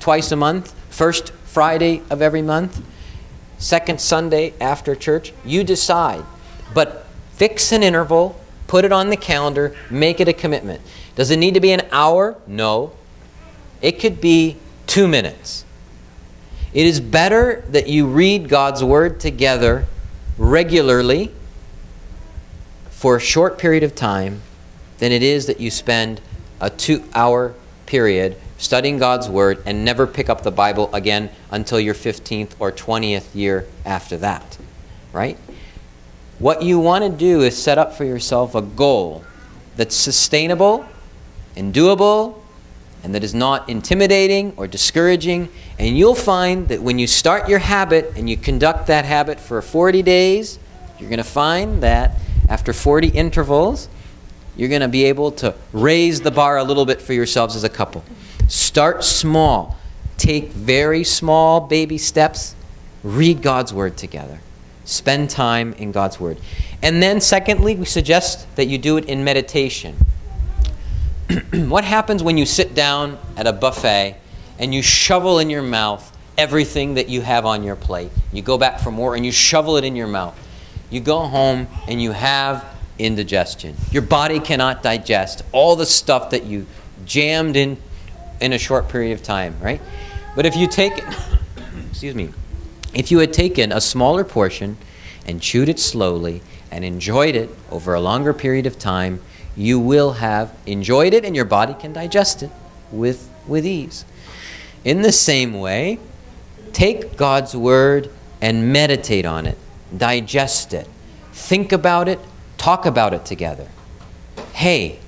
twice a month? First Friday of every month? Second Sunday after church? You decide. But fix an interval Put it on the calendar, make it a commitment. Does it need to be an hour? No. It could be two minutes. It is better that you read God's Word together regularly for a short period of time than it is that you spend a two hour period studying God's Word and never pick up the Bible again until your 15th or 20th year after that. Right? What you want to do is set up for yourself a goal that's sustainable and doable and that is not intimidating or discouraging. And you'll find that when you start your habit and you conduct that habit for 40 days, you're going to find that after 40 intervals, you're going to be able to raise the bar a little bit for yourselves as a couple. Start small. Take very small baby steps. Read God's Word together. Spend time in God's Word. And then, secondly, we suggest that you do it in meditation. *clears throat* what happens when you sit down at a buffet and you shovel in your mouth everything that you have on your plate? You go back for more and you shovel it in your mouth. You go home and you have indigestion. Your body cannot digest all the stuff that you jammed in in a short period of time, right? But if you take, *coughs* excuse me, if you had taken a smaller portion and chewed it slowly and enjoyed it over a longer period of time, you will have enjoyed it and your body can digest it with, with ease. In the same way, take God's word and meditate on it, digest it, think about it, talk about it together. Hey,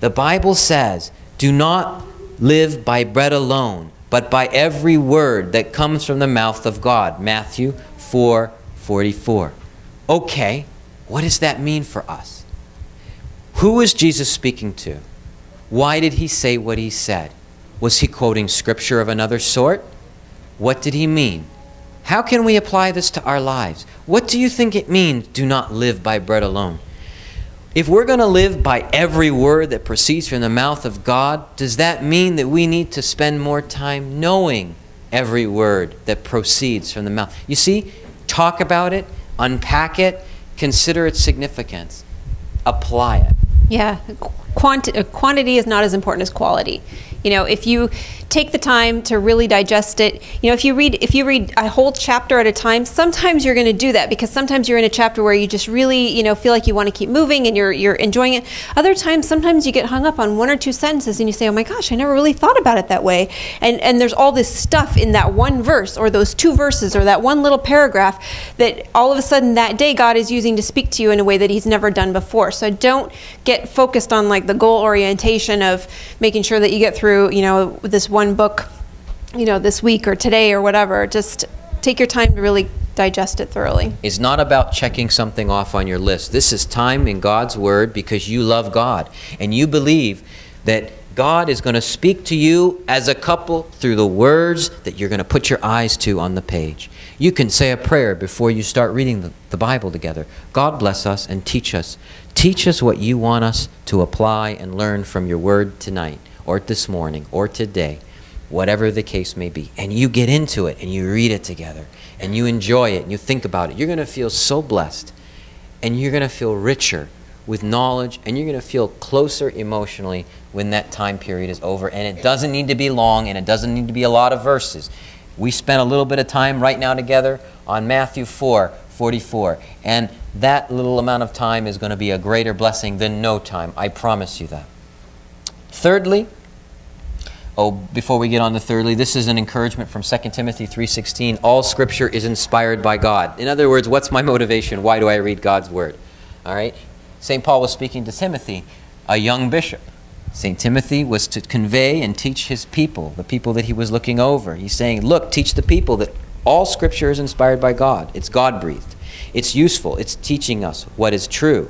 the Bible says, do not live by bread alone, but by every word that comes from the mouth of God. Matthew 4 44. Okay, what does that mean for us? Who is Jesus speaking to? Why did he say what he said? Was he quoting scripture of another sort? What did he mean? How can we apply this to our lives? What do you think it means, do not live by bread alone? If we're going to live by every word that proceeds from the mouth of God, does that mean that we need to spend more time knowing every word that proceeds from the mouth? You see, talk about it, unpack it, consider its significance, apply it. Yeah, Quanti- uh, quantity is not as important as quality. You know, if you take the time to really digest it, you know, if you read if you read a whole chapter at a time, sometimes you're going to do that because sometimes you're in a chapter where you just really, you know, feel like you want to keep moving and you're you're enjoying it. Other times, sometimes you get hung up on one or two sentences and you say, "Oh my gosh, I never really thought about it that way." And and there's all this stuff in that one verse or those two verses or that one little paragraph that all of a sudden that day God is using to speak to you in a way that he's never done before. So don't get focused on like the goal orientation of making sure that you get through, you know, this one book, you know, this week or today or whatever. Just take your time to really digest it thoroughly. It's not about checking something off on your list. This is time in God's Word because you love God and you believe that God is going to speak to you as a couple through the words that you're going to put your eyes to on the page. You can say a prayer before you start reading the, the Bible together. God bless us and teach us. Teach us what you want us to apply and learn from your word tonight, or this morning, or today, whatever the case may be. And you get into it and you read it together and you enjoy it and you think about it. You're going to feel so blessed and you're going to feel richer with knowledge and you're going to feel closer emotionally when that time period is over. And it doesn't need to be long and it doesn't need to be a lot of verses. We spent a little bit of time right now together on Matthew 4 44. And that little amount of time is going to be a greater blessing than no time. I promise you that. Thirdly, oh, before we get on to thirdly, this is an encouragement from 2 Timothy 3.16. All scripture is inspired by God. In other words, what's my motivation? Why do I read God's word? All right? St. Paul was speaking to Timothy, a young bishop. St. Timothy was to convey and teach his people, the people that he was looking over. He's saying, Look, teach the people that all scripture is inspired by God. It's God breathed. It's useful. It's teaching us what is true.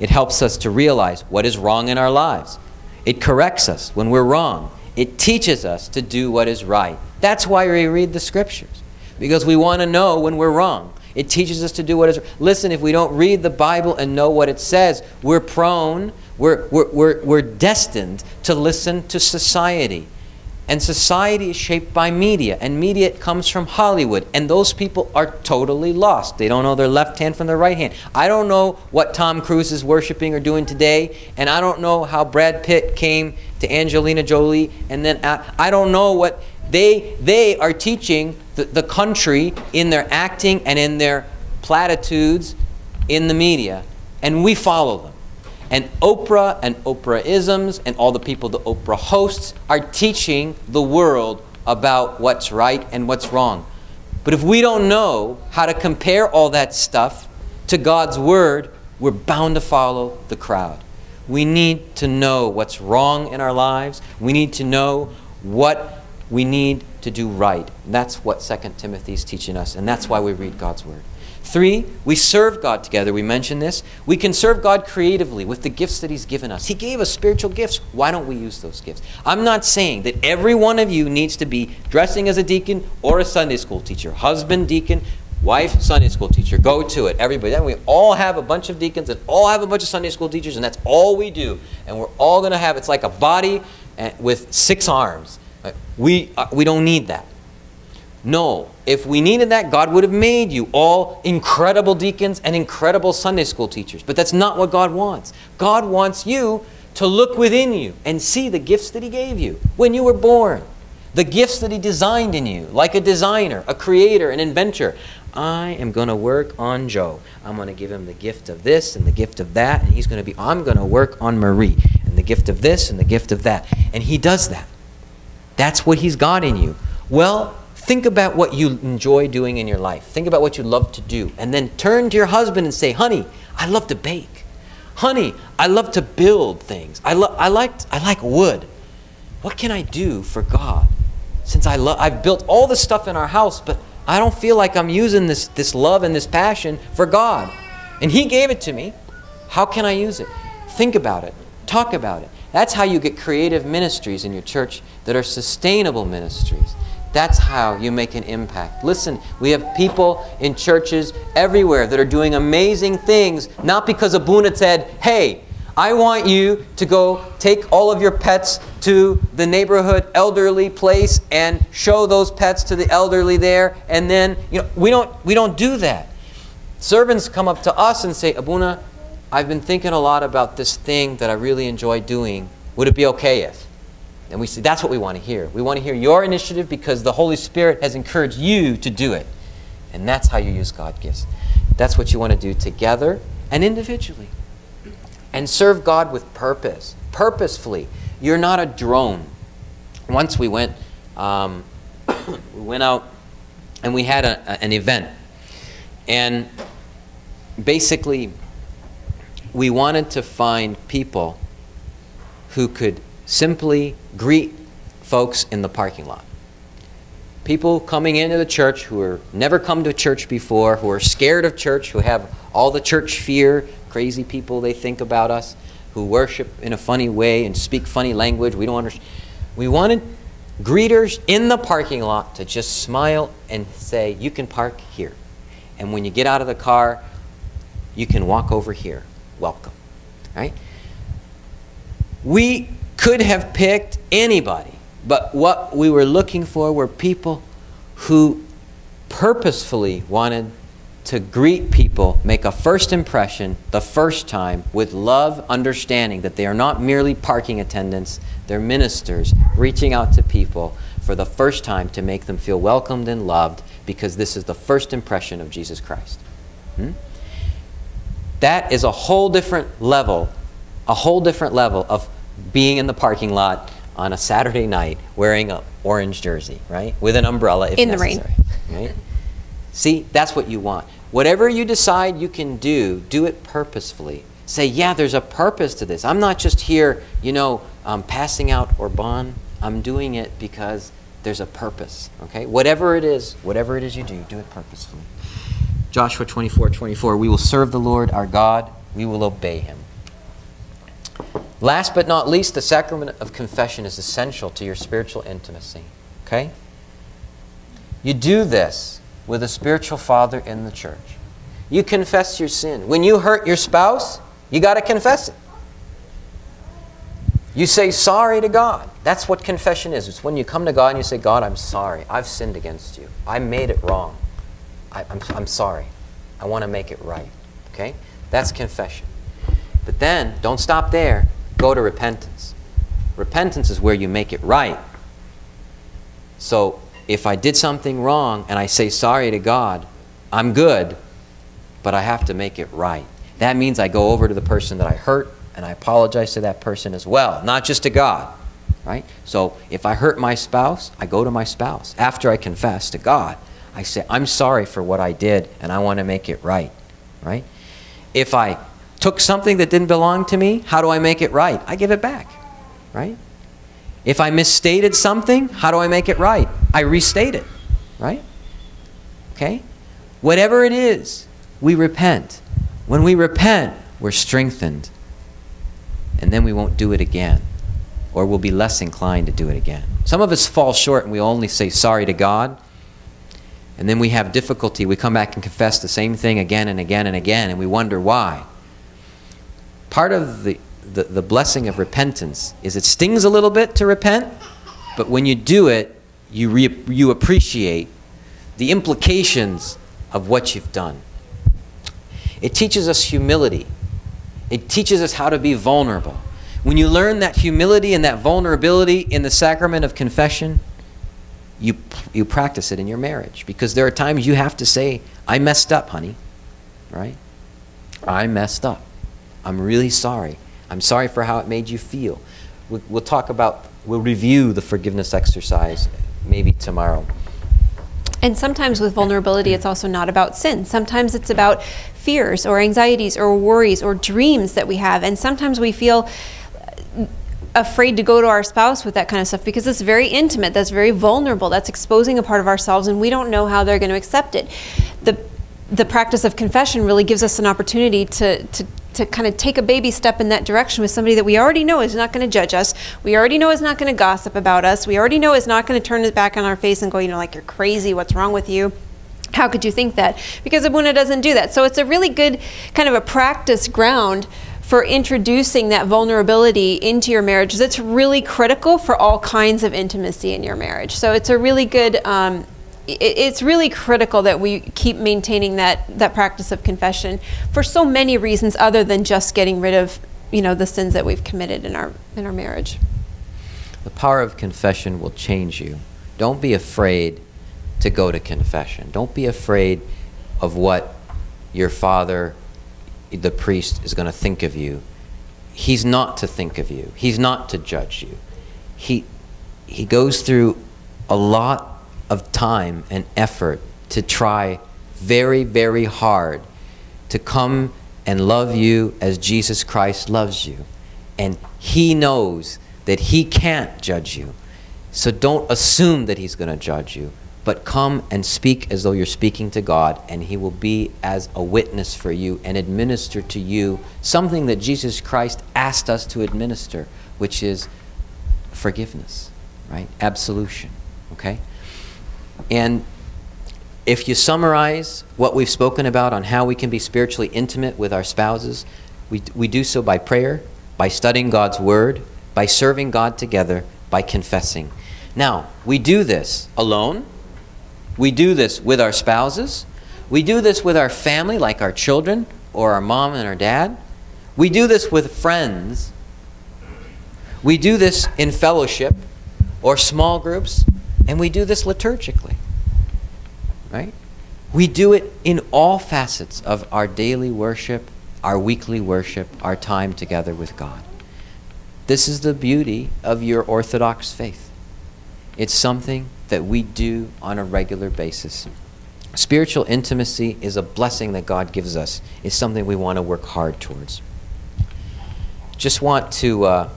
It helps us to realize what is wrong in our lives. It corrects us when we're wrong. It teaches us to do what is right. That's why we read the scriptures, because we want to know when we're wrong. It teaches us to do what is right. Listen, if we don't read the Bible and know what it says, we're prone, we're, we're, we're, we're destined to listen to society. And society is shaped by media, and media comes from Hollywood, and those people are totally lost. They don't know their left hand from their right hand. I don't know what Tom Cruise is worshiping or doing today, and I don't know how Brad Pitt came to Angelina Jolie, and then I, I don't know what they they are teaching the, the country in their acting and in their platitudes in the media, and we follow them. And Oprah and Oprahisms and all the people the Oprah hosts are teaching the world about what's right and what's wrong. But if we don't know how to compare all that stuff to God's Word, we're bound to follow the crowd. We need to know what's wrong in our lives. We need to know what we need to do right. And that's what 2 Timothy is teaching us, and that's why we read God's Word. Three, we serve God together. We mentioned this. We can serve God creatively with the gifts that He's given us. He gave us spiritual gifts. Why don't we use those gifts? I'm not saying that every one of you needs to be dressing as a deacon or a Sunday school teacher. Husband, deacon, wife, Sunday school teacher. Go to it. Everybody. Then we all have a bunch of deacons and all have a bunch of Sunday school teachers, and that's all we do. And we're all going to have, it's like a body with six arms. We, uh, we don't need that. No. If we needed that, God would have made you all incredible deacons and incredible Sunday school teachers. But that's not what God wants. God wants you to look within you and see the gifts that He gave you when you were born, the gifts that He designed in you, like a designer, a creator, an inventor. I am going to work on Joe. I'm going to give him the gift of this and the gift of that, and he's going to be, I'm going to work on Marie and the gift of this and the gift of that. And he does that. That's what he's got in you. Well, think about what you enjoy doing in your life. Think about what you love to do. And then turn to your husband and say, honey, I love to bake. Honey, I love to build things. I, lo- I, liked, I like wood. What can I do for God? Since I love, I've built all this stuff in our house, but I don't feel like I'm using this, this love and this passion for God. And He gave it to me. How can I use it? Think about it. Talk about it. That's how you get creative ministries in your church that are sustainable ministries. That's how you make an impact. Listen, we have people in churches everywhere that are doing amazing things, not because Abuna said, hey, I want you to go take all of your pets to the neighborhood elderly place and show those pets to the elderly there. And then, you know, we don't, we don't do that. Servants come up to us and say, Abuna, I've been thinking a lot about this thing that I really enjoy doing. Would it be okay if? And we say, that's what we want to hear. We want to hear your initiative because the Holy Spirit has encouraged you to do it. And that's how you use God gifts. That's what you want to do together and individually. And serve God with purpose, purposefully. You're not a drone. Once we went, um, *coughs* we went out and we had a, a, an event. And basically, we wanted to find people who could simply greet folks in the parking lot. People coming into the church who are never come to church before, who are scared of church, who have all the church fear, crazy people they think about us, who worship in a funny way and speak funny language. We don't understand. We wanted greeters in the parking lot to just smile and say, "You can park here." And when you get out of the car, you can walk over here. Welcome. Right? We could have picked anybody, but what we were looking for were people who purposefully wanted to greet people, make a first impression the first time with love, understanding that they are not merely parking attendants, they're ministers reaching out to people for the first time to make them feel welcomed and loved because this is the first impression of Jesus Christ. Hmm? That is a whole different level, a whole different level of being in the parking lot on a Saturday night wearing an orange jersey, right? With an umbrella if In the rain. Right? See, that's what you want. Whatever you decide you can do, do it purposefully. Say, yeah, there's a purpose to this. I'm not just here, you know, um, passing out Orban. I'm doing it because there's a purpose. Okay? Whatever it is, whatever it is you do, do it purposefully. Joshua 24, 24. We will serve the Lord our God. We will obey him. Last but not least, the sacrament of confession is essential to your spiritual intimacy. Okay? You do this with a spiritual father in the church. You confess your sin. When you hurt your spouse, you got to confess it. You say sorry to God. That's what confession is. It's when you come to God and you say, God, I'm sorry. I've sinned against you. I made it wrong. I, am I'm, I'm sorry. I want to make it right. Okay? That's confession. But then, don't stop there. Go to repentance. Repentance is where you make it right. So, if I did something wrong and I say sorry to God, I'm good, but I have to make it right. That means I go over to the person that I hurt and I apologize to that person as well, not just to God. Right? So if I hurt my spouse, I go to my spouse. After I confess to God, I say, I'm sorry for what I did and I want to make it right. Right? If I took something that didn't belong to me, how do I make it right? I give it back. Right? If I misstated something, how do I make it right? I restate it. Right? Okay? Whatever it is, we repent. When we repent, we're strengthened. And then we won't do it again. Or we'll be less inclined to do it again. Some of us fall short and we only say sorry to God. And then we have difficulty. We come back and confess the same thing again and again and again, and we wonder why. Part of the, the, the blessing of repentance is it stings a little bit to repent, but when you do it, you, re, you appreciate the implications of what you've done. It teaches us humility. It teaches us how to be vulnerable. When you learn that humility and that vulnerability in the sacrament of confession, you, you practice it in your marriage because there are times you have to say, I messed up, honey, right? I messed up. I'm really sorry. I'm sorry for how it made you feel. We'll, we'll talk about, we'll review the forgiveness exercise maybe tomorrow. And sometimes with vulnerability, it's also not about sin. Sometimes it's about fears or anxieties or worries or dreams that we have. And sometimes we feel afraid to go to our spouse with that kind of stuff because it's very intimate, that's very vulnerable, that's exposing a part of ourselves, and we don't know how they're going to accept it. The, the practice of confession really gives us an opportunity to, to to kind of take a baby step in that direction with somebody that we already know is not going to judge us. We already know is not going to gossip about us. We already know is not going to turn his back on our face and go, you know, like you're crazy. What's wrong with you? How could you think that? Because Abuna doesn't do that. So it's a really good kind of a practice ground for introducing that vulnerability into your marriage that's really critical for all kinds of intimacy in your marriage. So it's a really good um, it's really critical that we keep maintaining that that practice of confession for so many reasons other than just getting rid of you know the sins that we've committed in our in our marriage. The power of confession will change you. Don't be afraid to go to confession. Don't be afraid of what your father the priest is going to think of you. He's not to think of you. He's not to judge you. He he goes through a lot of time and effort to try very, very hard to come and love you as Jesus Christ loves you. And He knows that He can't judge you. So don't assume that He's going to judge you, but come and speak as though you're speaking to God, and He will be as a witness for you and administer to you something that Jesus Christ asked us to administer, which is forgiveness, right? Absolution, okay? And if you summarize what we've spoken about on how we can be spiritually intimate with our spouses, we, we do so by prayer, by studying God's Word, by serving God together, by confessing. Now, we do this alone. We do this with our spouses. We do this with our family, like our children or our mom and our dad. We do this with friends. We do this in fellowship or small groups and we do this liturgically, right? We do it in all facets of our daily worship, our weekly worship, our time together with God. This is the beauty of your Orthodox faith. It's something that we do on a regular basis. Spiritual intimacy is a blessing that God gives us. It's something we want to work hard towards. Just want to uh,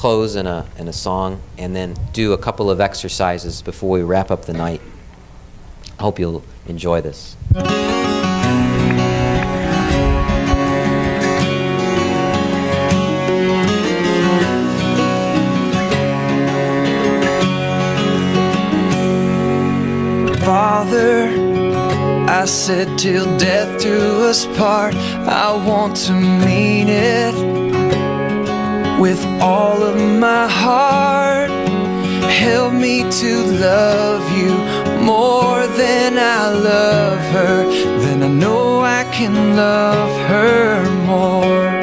close in a, in a song and then do a couple of exercises before we wrap up the night. I hope you'll enjoy this. Father, I said till death do us part, I want to mean it with all of my heart. Help me to love you more than I love her. Then I know I can love her more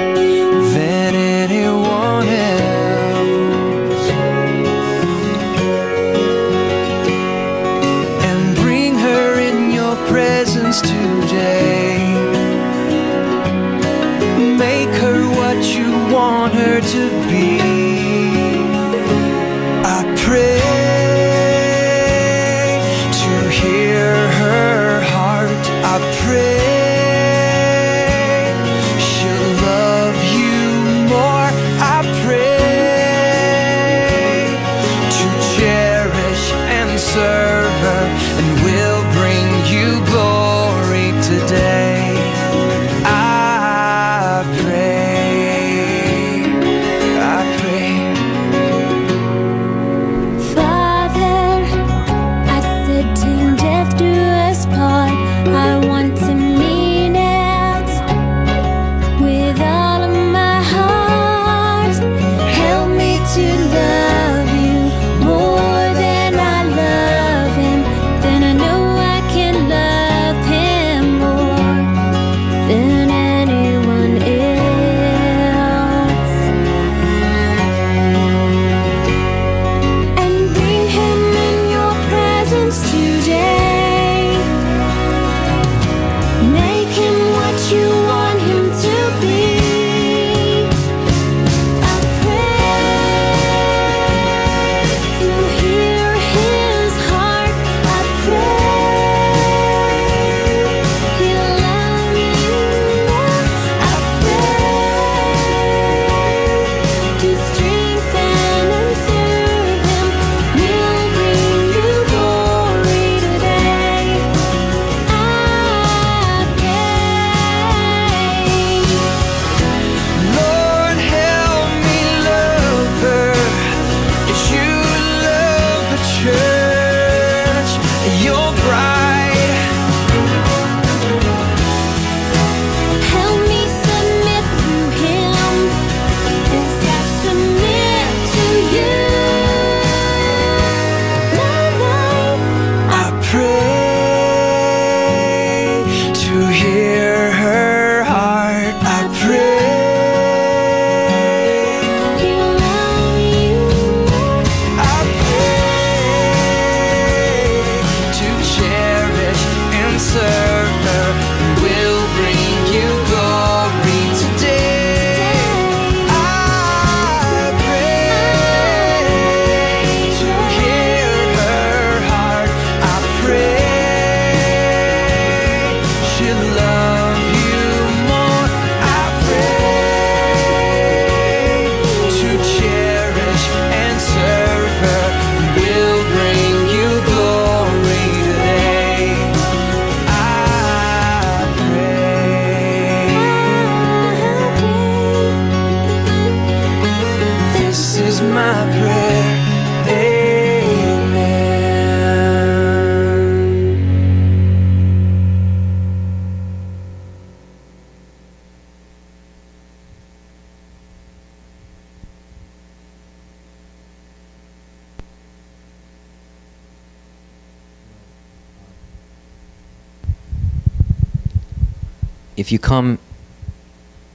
if you come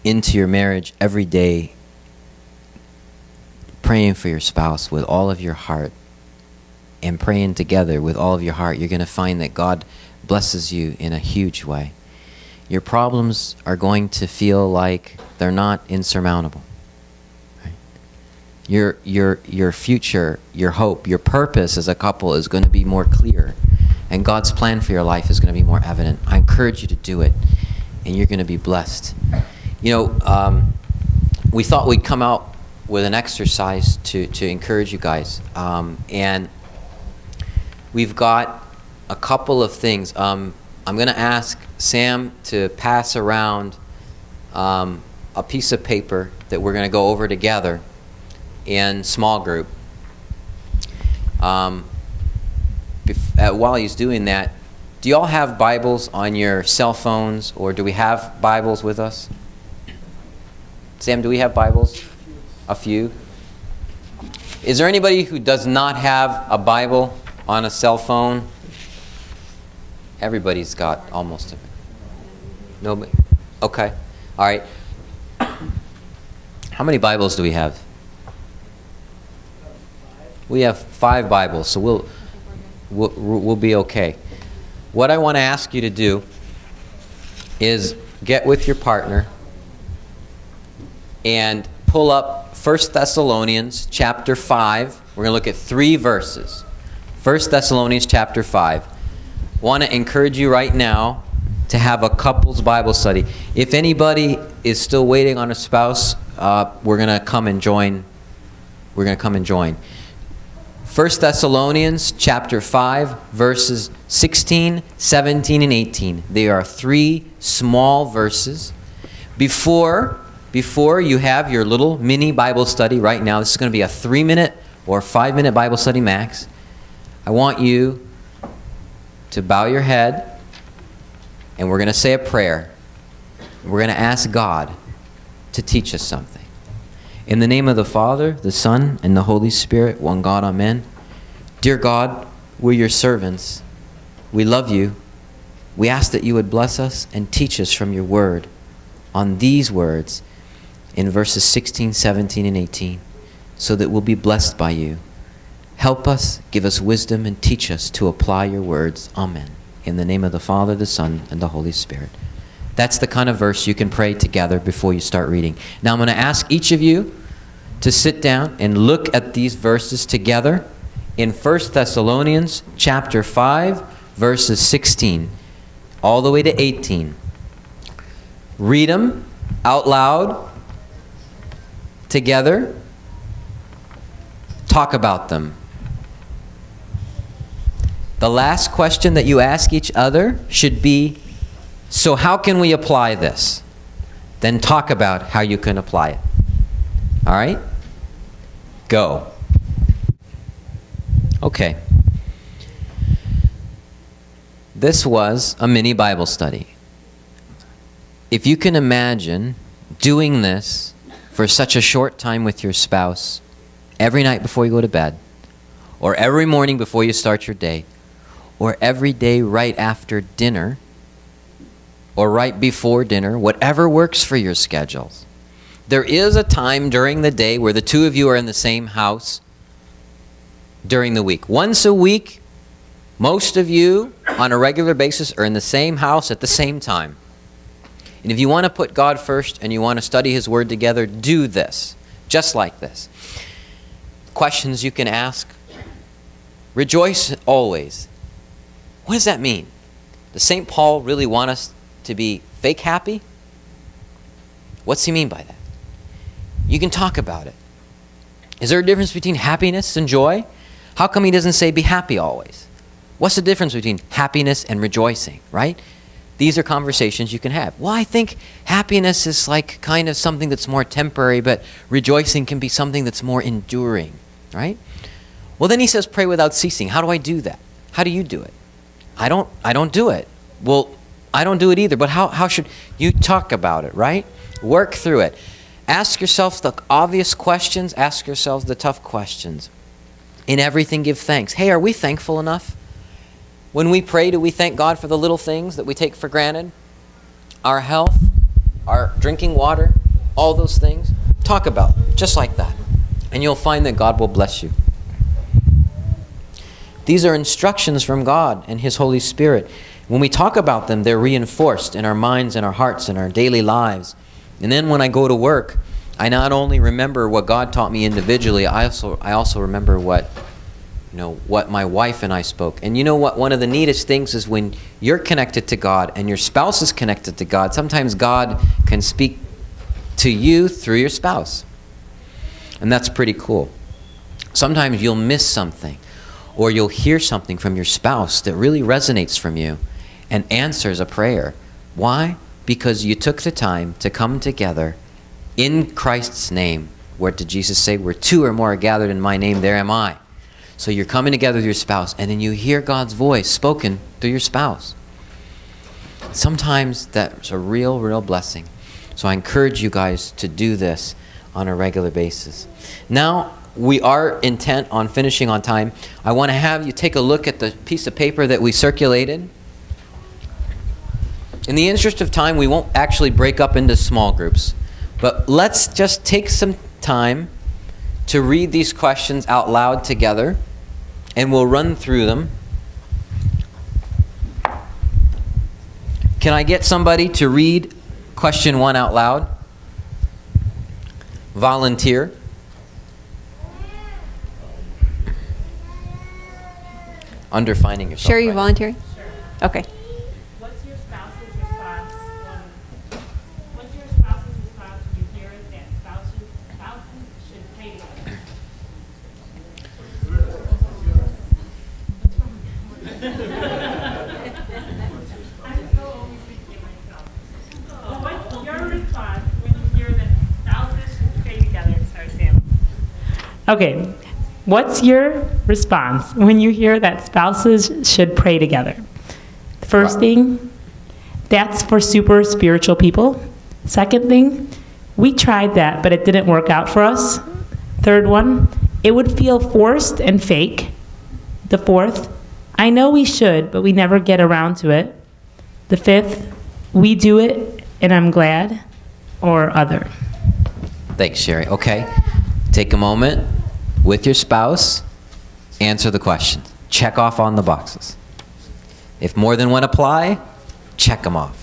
into your marriage every day praying for your spouse with all of your heart and praying together with all of your heart, you're going to find that God blesses you in a huge way. Your problems are going to feel like they're not insurmountable. Your, your, your future, your hope, your purpose as a couple is going to be more clear. And God's plan for your life is going to be more evident. I encourage you to do it, and you're going to be blessed. You know, um, we thought we'd come out with an exercise to, to encourage you guys. Um, and we've got a couple of things. Um, I'm going to ask Sam to pass around um, a piece of paper that we're going to go over together in small group. Um, uh, while he's doing that, do y'all have Bibles on your cell phones, or do we have Bibles with us? Sam, do we have Bibles? A few. Is there anybody who does not have a Bible on a cell phone? Everybody's got almost a. Nobody? Okay. All right. How many Bibles do we have? We have five Bibles, so we'll, we'll, we'll be okay. What I want to ask you to do is get with your partner and pull up 1 Thessalonians chapter 5. We're going to look at three verses. 1 Thessalonians chapter 5. Want to encourage you right now to have a couples Bible study. If anybody is still waiting on a spouse, uh, we're going to come and join. We're going to come and join. 1 Thessalonians chapter 5 verses 16, 17 and 18. They are three small verses. Before before you have your little mini Bible study right now, this is going to be a 3-minute or 5-minute Bible study max. I want you to bow your head and we're going to say a prayer. We're going to ask God to teach us something. In the name of the Father, the Son, and the Holy Spirit, one God, amen. Dear God, we're your servants. We love you. We ask that you would bless us and teach us from your word on these words in verses 16, 17, and 18 so that we'll be blessed by you. Help us, give us wisdom, and teach us to apply your words. Amen. In the name of the Father, the Son, and the Holy Spirit. That's the kind of verse you can pray together before you start reading. Now I'm going to ask each of you to sit down and look at these verses together in 1 Thessalonians chapter 5 verses 16 all the way to 18. Read them out loud together. Talk about them. The last question that you ask each other should be so, how can we apply this? Then talk about how you can apply it. All right? Go. Okay. This was a mini Bible study. If you can imagine doing this for such a short time with your spouse, every night before you go to bed, or every morning before you start your day, or every day right after dinner, or right before dinner, whatever works for your schedules. There is a time during the day where the two of you are in the same house during the week. Once a week, most of you on a regular basis or in the same house at the same time. And if you want to put God first and you want to study His Word together, do this, just like this. Questions you can ask Rejoice always. What does that mean? Does St. Paul really want us to be fake happy? What's he mean by that? You can talk about it. Is there a difference between happiness and joy? How come he doesn't say be happy always? What's the difference between happiness and rejoicing, right? These are conversations you can have. Well, I think happiness is like kind of something that's more temporary, but rejoicing can be something that's more enduring, right? Well, then he says pray without ceasing. How do I do that? How do you do it? I don't I don't do it. Well, I don't do it either, but how, how should you talk about it, right? Work through it. Ask yourself the obvious questions, ask yourselves the tough questions. In everything, give thanks. Hey, are we thankful enough? When we pray, do we thank God for the little things that we take for granted? our health, our drinking water, all those things. Talk about just like that. And you'll find that God will bless you. These are instructions from God and His Holy Spirit. When we talk about them, they're reinforced in our minds and our hearts and our daily lives. And then when I go to work, I not only remember what God taught me individually, I also I also remember what you know what my wife and I spoke. And you know what one of the neatest things is when you're connected to God and your spouse is connected to God, sometimes God can speak to you through your spouse. And that's pretty cool. Sometimes you'll miss something or you'll hear something from your spouse that really resonates from you and answers a prayer. Why? Because you took the time to come together in Christ's name. Where did Jesus say, Where two or more are gathered in my name, there am I. So you're coming together with your spouse, and then you hear God's voice spoken through your spouse. Sometimes that's a real, real blessing. So I encourage you guys to do this on a regular basis. Now, we are intent on finishing on time. I want to have you take a look at the piece of paper that we circulated. In the interest of time, we won't actually break up into small groups, but let's just take some time to read these questions out loud together, and we'll run through them. Can I get somebody to read question one out loud? Volunteer. Under finding yourself. Sure, you right. volunteering? Okay. What's your spouse's response when, what's your spouse's response when you hear that spouses, spouses should pay together? I'm so always thinking myself. So what's your response when you hear that spouses should pay together, Sarah Sam? Okay, what's your response when you hear that spouses should pray together? First thing, that's for super spiritual people. Second thing, we tried that, but it didn't work out for us. Third one, it would feel forced and fake. The fourth, I know we should, but we never get around to it. The fifth, we do it and I'm glad, or other. Thanks, Sherry. Okay. Take a moment with your spouse, answer the questions. Check off on the boxes. If more than one apply, check them off.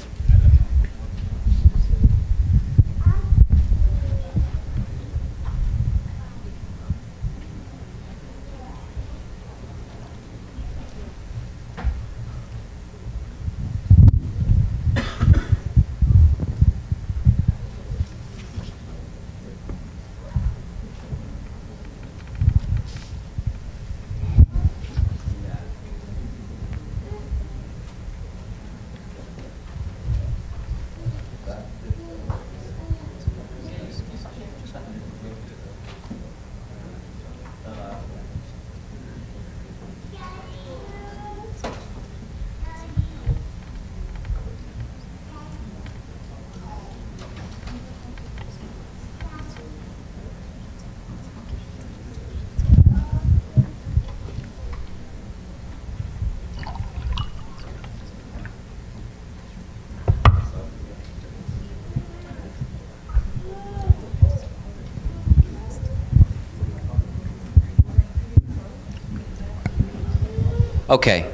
Okay.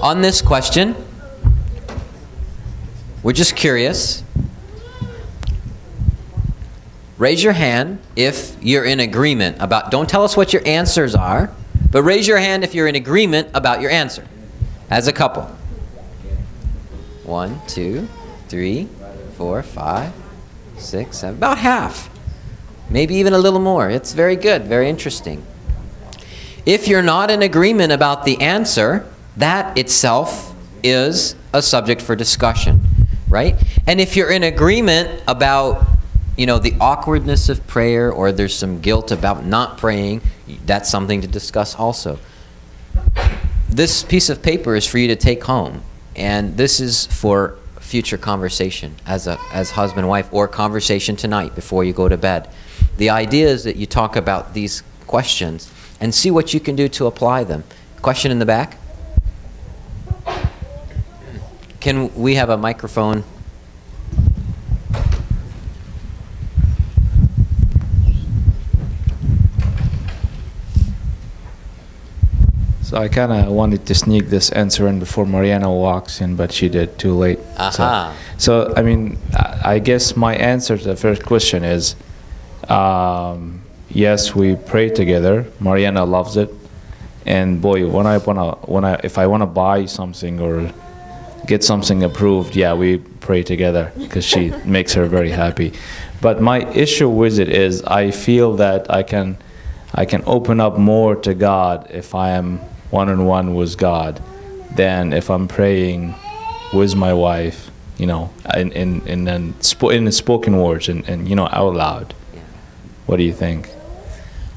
On this question, we're just curious. Raise your hand if you're in agreement about, don't tell us what your answers are, but raise your hand if you're in agreement about your answer as a couple. One, two, three, four, five, six, seven, about half. Maybe even a little more. It's very good, very interesting. If you're not in agreement about the answer, that itself is a subject for discussion, right? And if you're in agreement about, you know, the awkwardness of prayer or there's some guilt about not praying, that's something to discuss also. This piece of paper is for you to take home, and this is for future conversation as a as husband and wife or conversation tonight before you go to bed. The idea is that you talk about these questions and see what you can do to apply them. Question in the back? Can we have a microphone? So I kind of wanted to sneak this answer in before Mariana walks in, but she did too late. uh -huh. so, so, I mean, I guess my answer to the first question is um, yes, we pray together. Mariana loves it, and boy, when I wanna, when I, if I wanna buy something or get something approved, yeah, we pray together because she *laughs* makes her very happy. But my issue with it is I feel that I can, I can open up more to God if I am one on one with God than if I'm praying with my wife, you know, in in in in, spo- in spoken words and, and you know out loud. What do you think?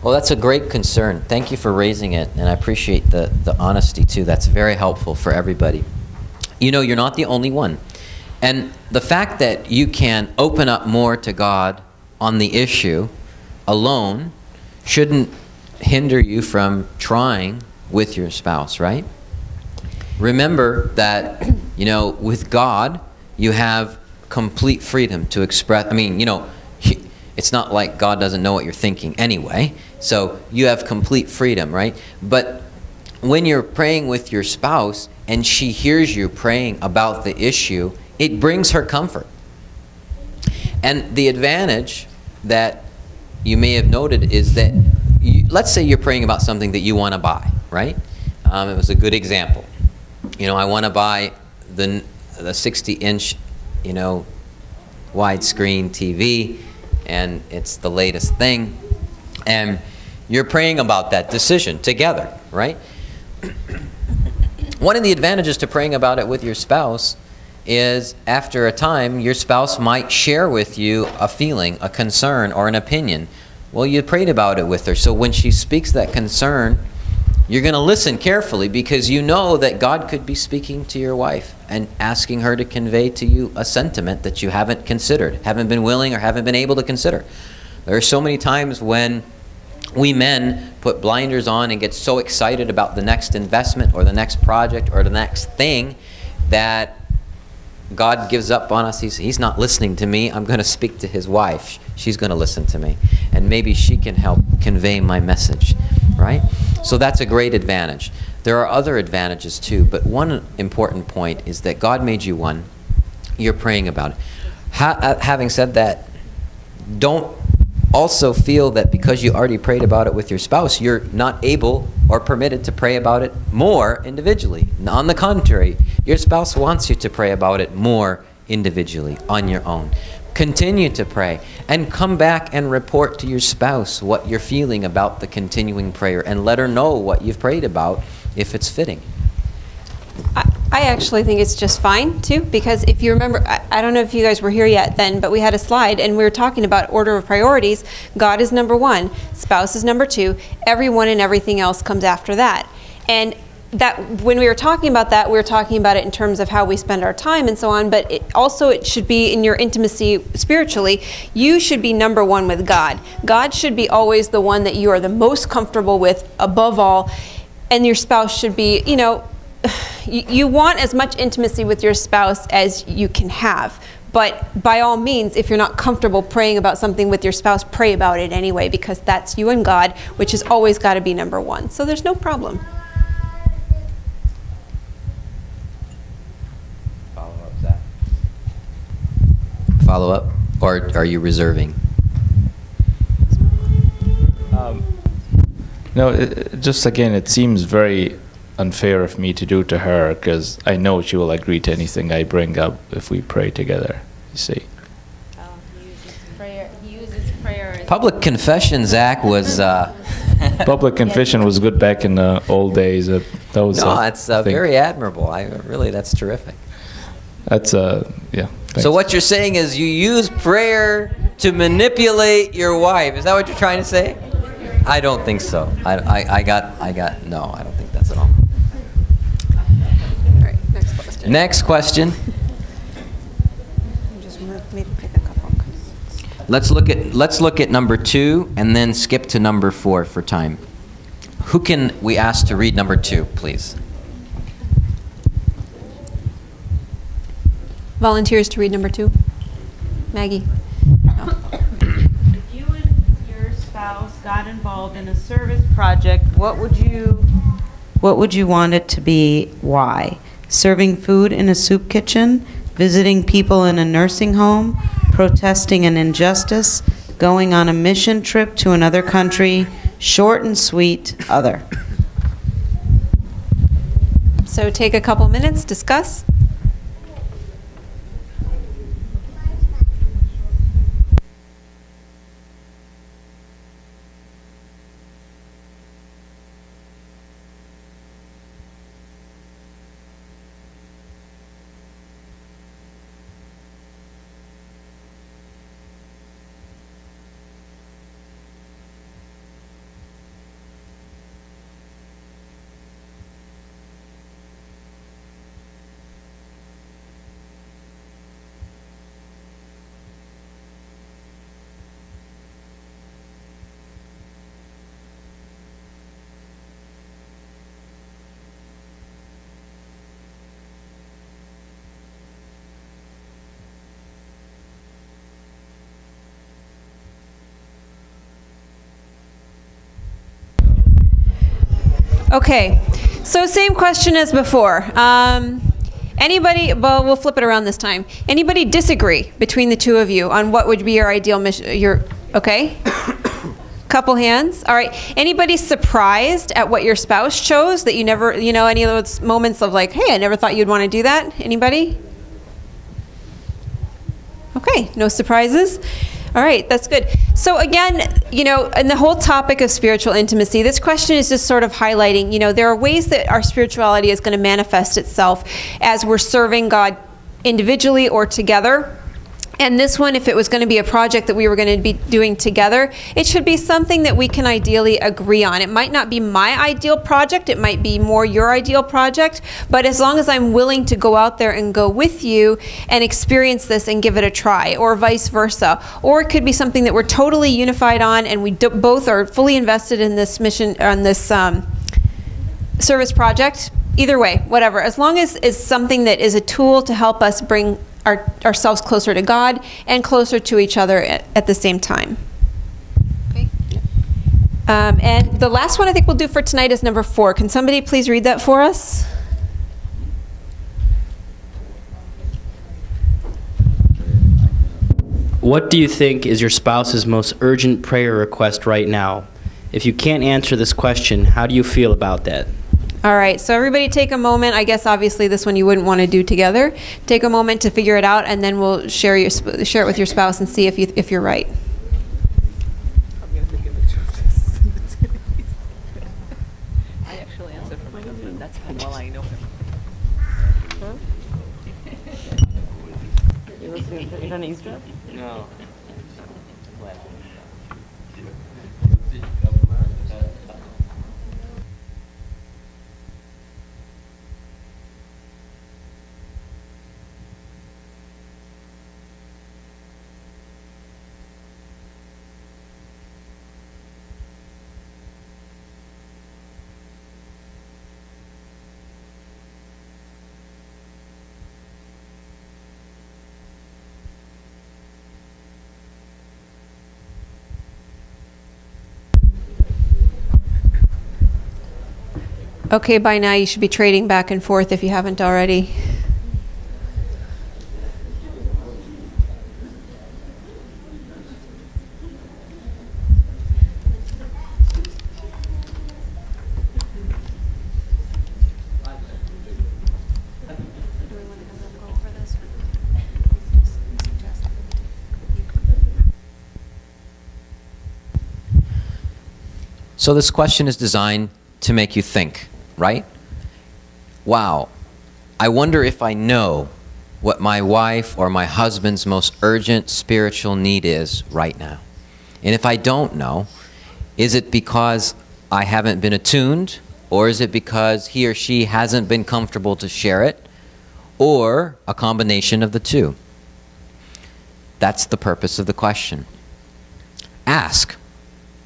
Well, that's a great concern. Thank you for raising it, and I appreciate the, the honesty too. That's very helpful for everybody. You know, you're not the only one. And the fact that you can open up more to God on the issue alone shouldn't hinder you from trying with your spouse, right? Remember that, you know, with God, you have complete freedom to express. I mean, you know, it's not like God doesn't know what you're thinking anyway. So you have complete freedom, right? But when you're praying with your spouse and she hears you praying about the issue, it brings her comfort. And the advantage that you may have noted is that, you, let's say you're praying about something that you want to buy, right? Um, it was a good example. You know, I want to buy the, the 60 inch, you know, widescreen TV, and it's the latest thing. And you're praying about that decision together, right? One of the advantages to praying about it with your spouse is after a time, your spouse might share with you a feeling, a concern, or an opinion. Well, you prayed about it with her. So when she speaks that concern, you're going to listen carefully because you know that God could be speaking to your wife and asking her to convey to you a sentiment that you haven't considered, haven't been willing, or haven't been able to consider. There are so many times when we men put blinders on and get so excited about the next investment or the next project or the next thing that God gives up on us. He's, he's not listening to me. I'm going to speak to his wife. She's going to listen to me. And maybe she can help convey my message, right? So that's a great advantage. There are other advantages too, but one important point is that God made you one. You're praying about it. Ha- uh, having said that, don't also feel that because you already prayed about it with your spouse, you're not able or permitted to pray about it more individually. On the contrary, your spouse wants you to pray about it more individually on your own. Continue to pray and come back and report to your spouse what you're feeling about the continuing prayer and let her know what you've prayed about if it's fitting. I actually think it's just fine too, because if you remember, I, I, don't know if you guys were here yet then, but we had a slide and we were talking about order of priorities. God is number one, spouse is number two, everyone and everything else comes after that. And that when we were talking about that, we were talking about it in terms of how we spend our time and so on, but it also it should be in your intimacy spiritually. You should be number one with God. God should be always the one that you are the most comfortable with above all, and your spouse should be, you know, *sighs* you want as much intimacy with your spouse as you can have. But by all means, if you're not comfortable praying about something with your spouse, pray about it anyway, because that's you and God, which has always got to be number one. So there's no problem. Follow up, Zach. Follow up, or are you reserving? Um, no, it, just again, it seems very unfair of me to do to her because I know she will agree to anything I bring up if we pray together. You see. Public confession, Zach, was. Uh, *laughs* Public confession was good back in the old days. That, that was. No, that's uh, very admirable. I really, that's terrific. That's uh, yeah. Thanks. So what you're saying is you use prayer to manipulate your wife. Is that what you're trying to say? I don't think so. I, I, I got I got no. I don't think that's at all. All right, next question. Next question. Just move me to pick a question. Let's look at let's look at number two and then skip to number four for time. Who can we ask to read number two, please? Volunteers to read number two. Maggie. If you and your spouse got involved in a service project, what would you What would you want it to be? Why? Serving food in a soup kitchen? Visiting people in a nursing home? Protesting an injustice? Going on a mission trip to another country? Short and sweet, other. So take a couple minutes, discuss. Okay, so same question as before. Um, anybody, well, we'll flip it around this time. Anybody disagree between the two of you on what would be your ideal mission? Your, okay? *coughs* Couple hands. All right. Anybody surprised at what your spouse chose that you never, you know, any of those moments of like, hey, I never thought you'd want to do that? Anybody? Okay, no surprises. All right, that's good. So again, you know, in the whole topic of spiritual intimacy, this question is just sort of highlighting, you know, there are ways that our spirituality is going to manifest itself as we're serving God individually or together. And this one, if it was going to be a project that we were going to be doing together, it should be something that we can ideally agree on. It might not be my ideal project, it might be more your ideal project, but as long as I'm willing to go out there and go with you and experience this and give it a try, or vice versa. Or it could be something that we're totally unified on and we both are fully invested in this mission, on this um, service project. Either way, whatever. As long as it's something that is a tool to help us bring our, ourselves closer to God and closer to each other at, at the same time. Okay. Um, and the last one I think we'll do for tonight is number four. Can somebody please read that for us? What do you think is your spouse's most urgent prayer request right now? If you can't answer this question, how do you feel about that? All right, so everybody take a moment. I guess obviously this one you wouldn't want to do together. Take a moment to figure it out, and then we'll share your sp- share it with your spouse and see if you if you're right. I actually answered *laughs* for my husband. That's how well I know him. You listening to on eavesdrop? No. Okay, by now you should be trading back and forth if you haven't already. So this question is designed to make you think, right? Wow, I wonder if I know what my wife or my husband's most urgent spiritual need is right now. And if I don't know, is it because I haven't been attuned, or is it because he or she hasn't been comfortable to share it, or a combination of the two? That's the purpose of the question. Ask,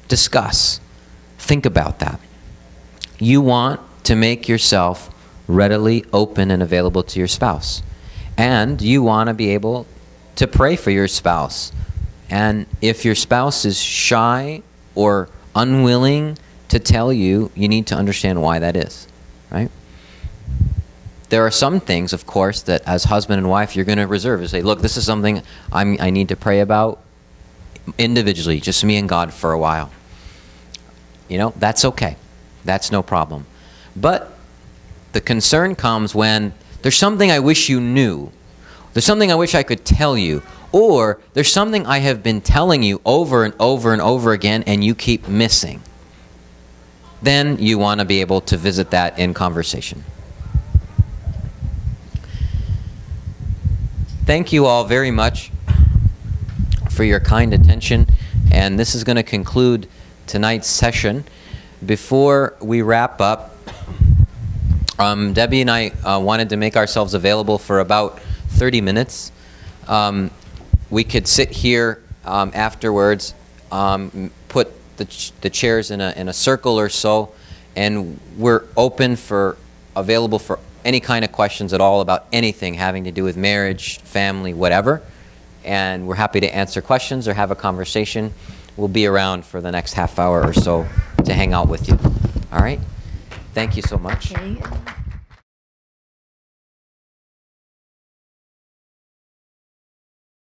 discuss, think about that. You want to make yourself readily open and available to your spouse. And you want to be able to pray for your spouse. And if your spouse is shy or unwilling to tell you, you need to understand why that is. right? There are some things, of course, that as husband and wife you're going to reserve and say, look, this is something I'm, I need to pray about individually, just me and God for a while. You know, that's okay. That's no problem. But the concern comes when there's something I wish you knew. There's something I wish I could tell you. Or there's something I have been telling you over and over and over again and you keep missing. Then you want to be able to visit that in conversation. Thank you all very much for your kind attention. And this is going to conclude tonight's session. Before we wrap up, um, Debbie and I uh, wanted to make ourselves available for about 30 minutes. Um, we could sit here um, afterwards, um, put the, ch the chairs in a, in a circle or so, and we're open for, available for any kind of questions at all about anything having to do with marriage, family, whatever. And we're happy to answer questions or have a conversation. We'll be around for the next half hour or so to hang out with you. All right? Thank you so much. Okay.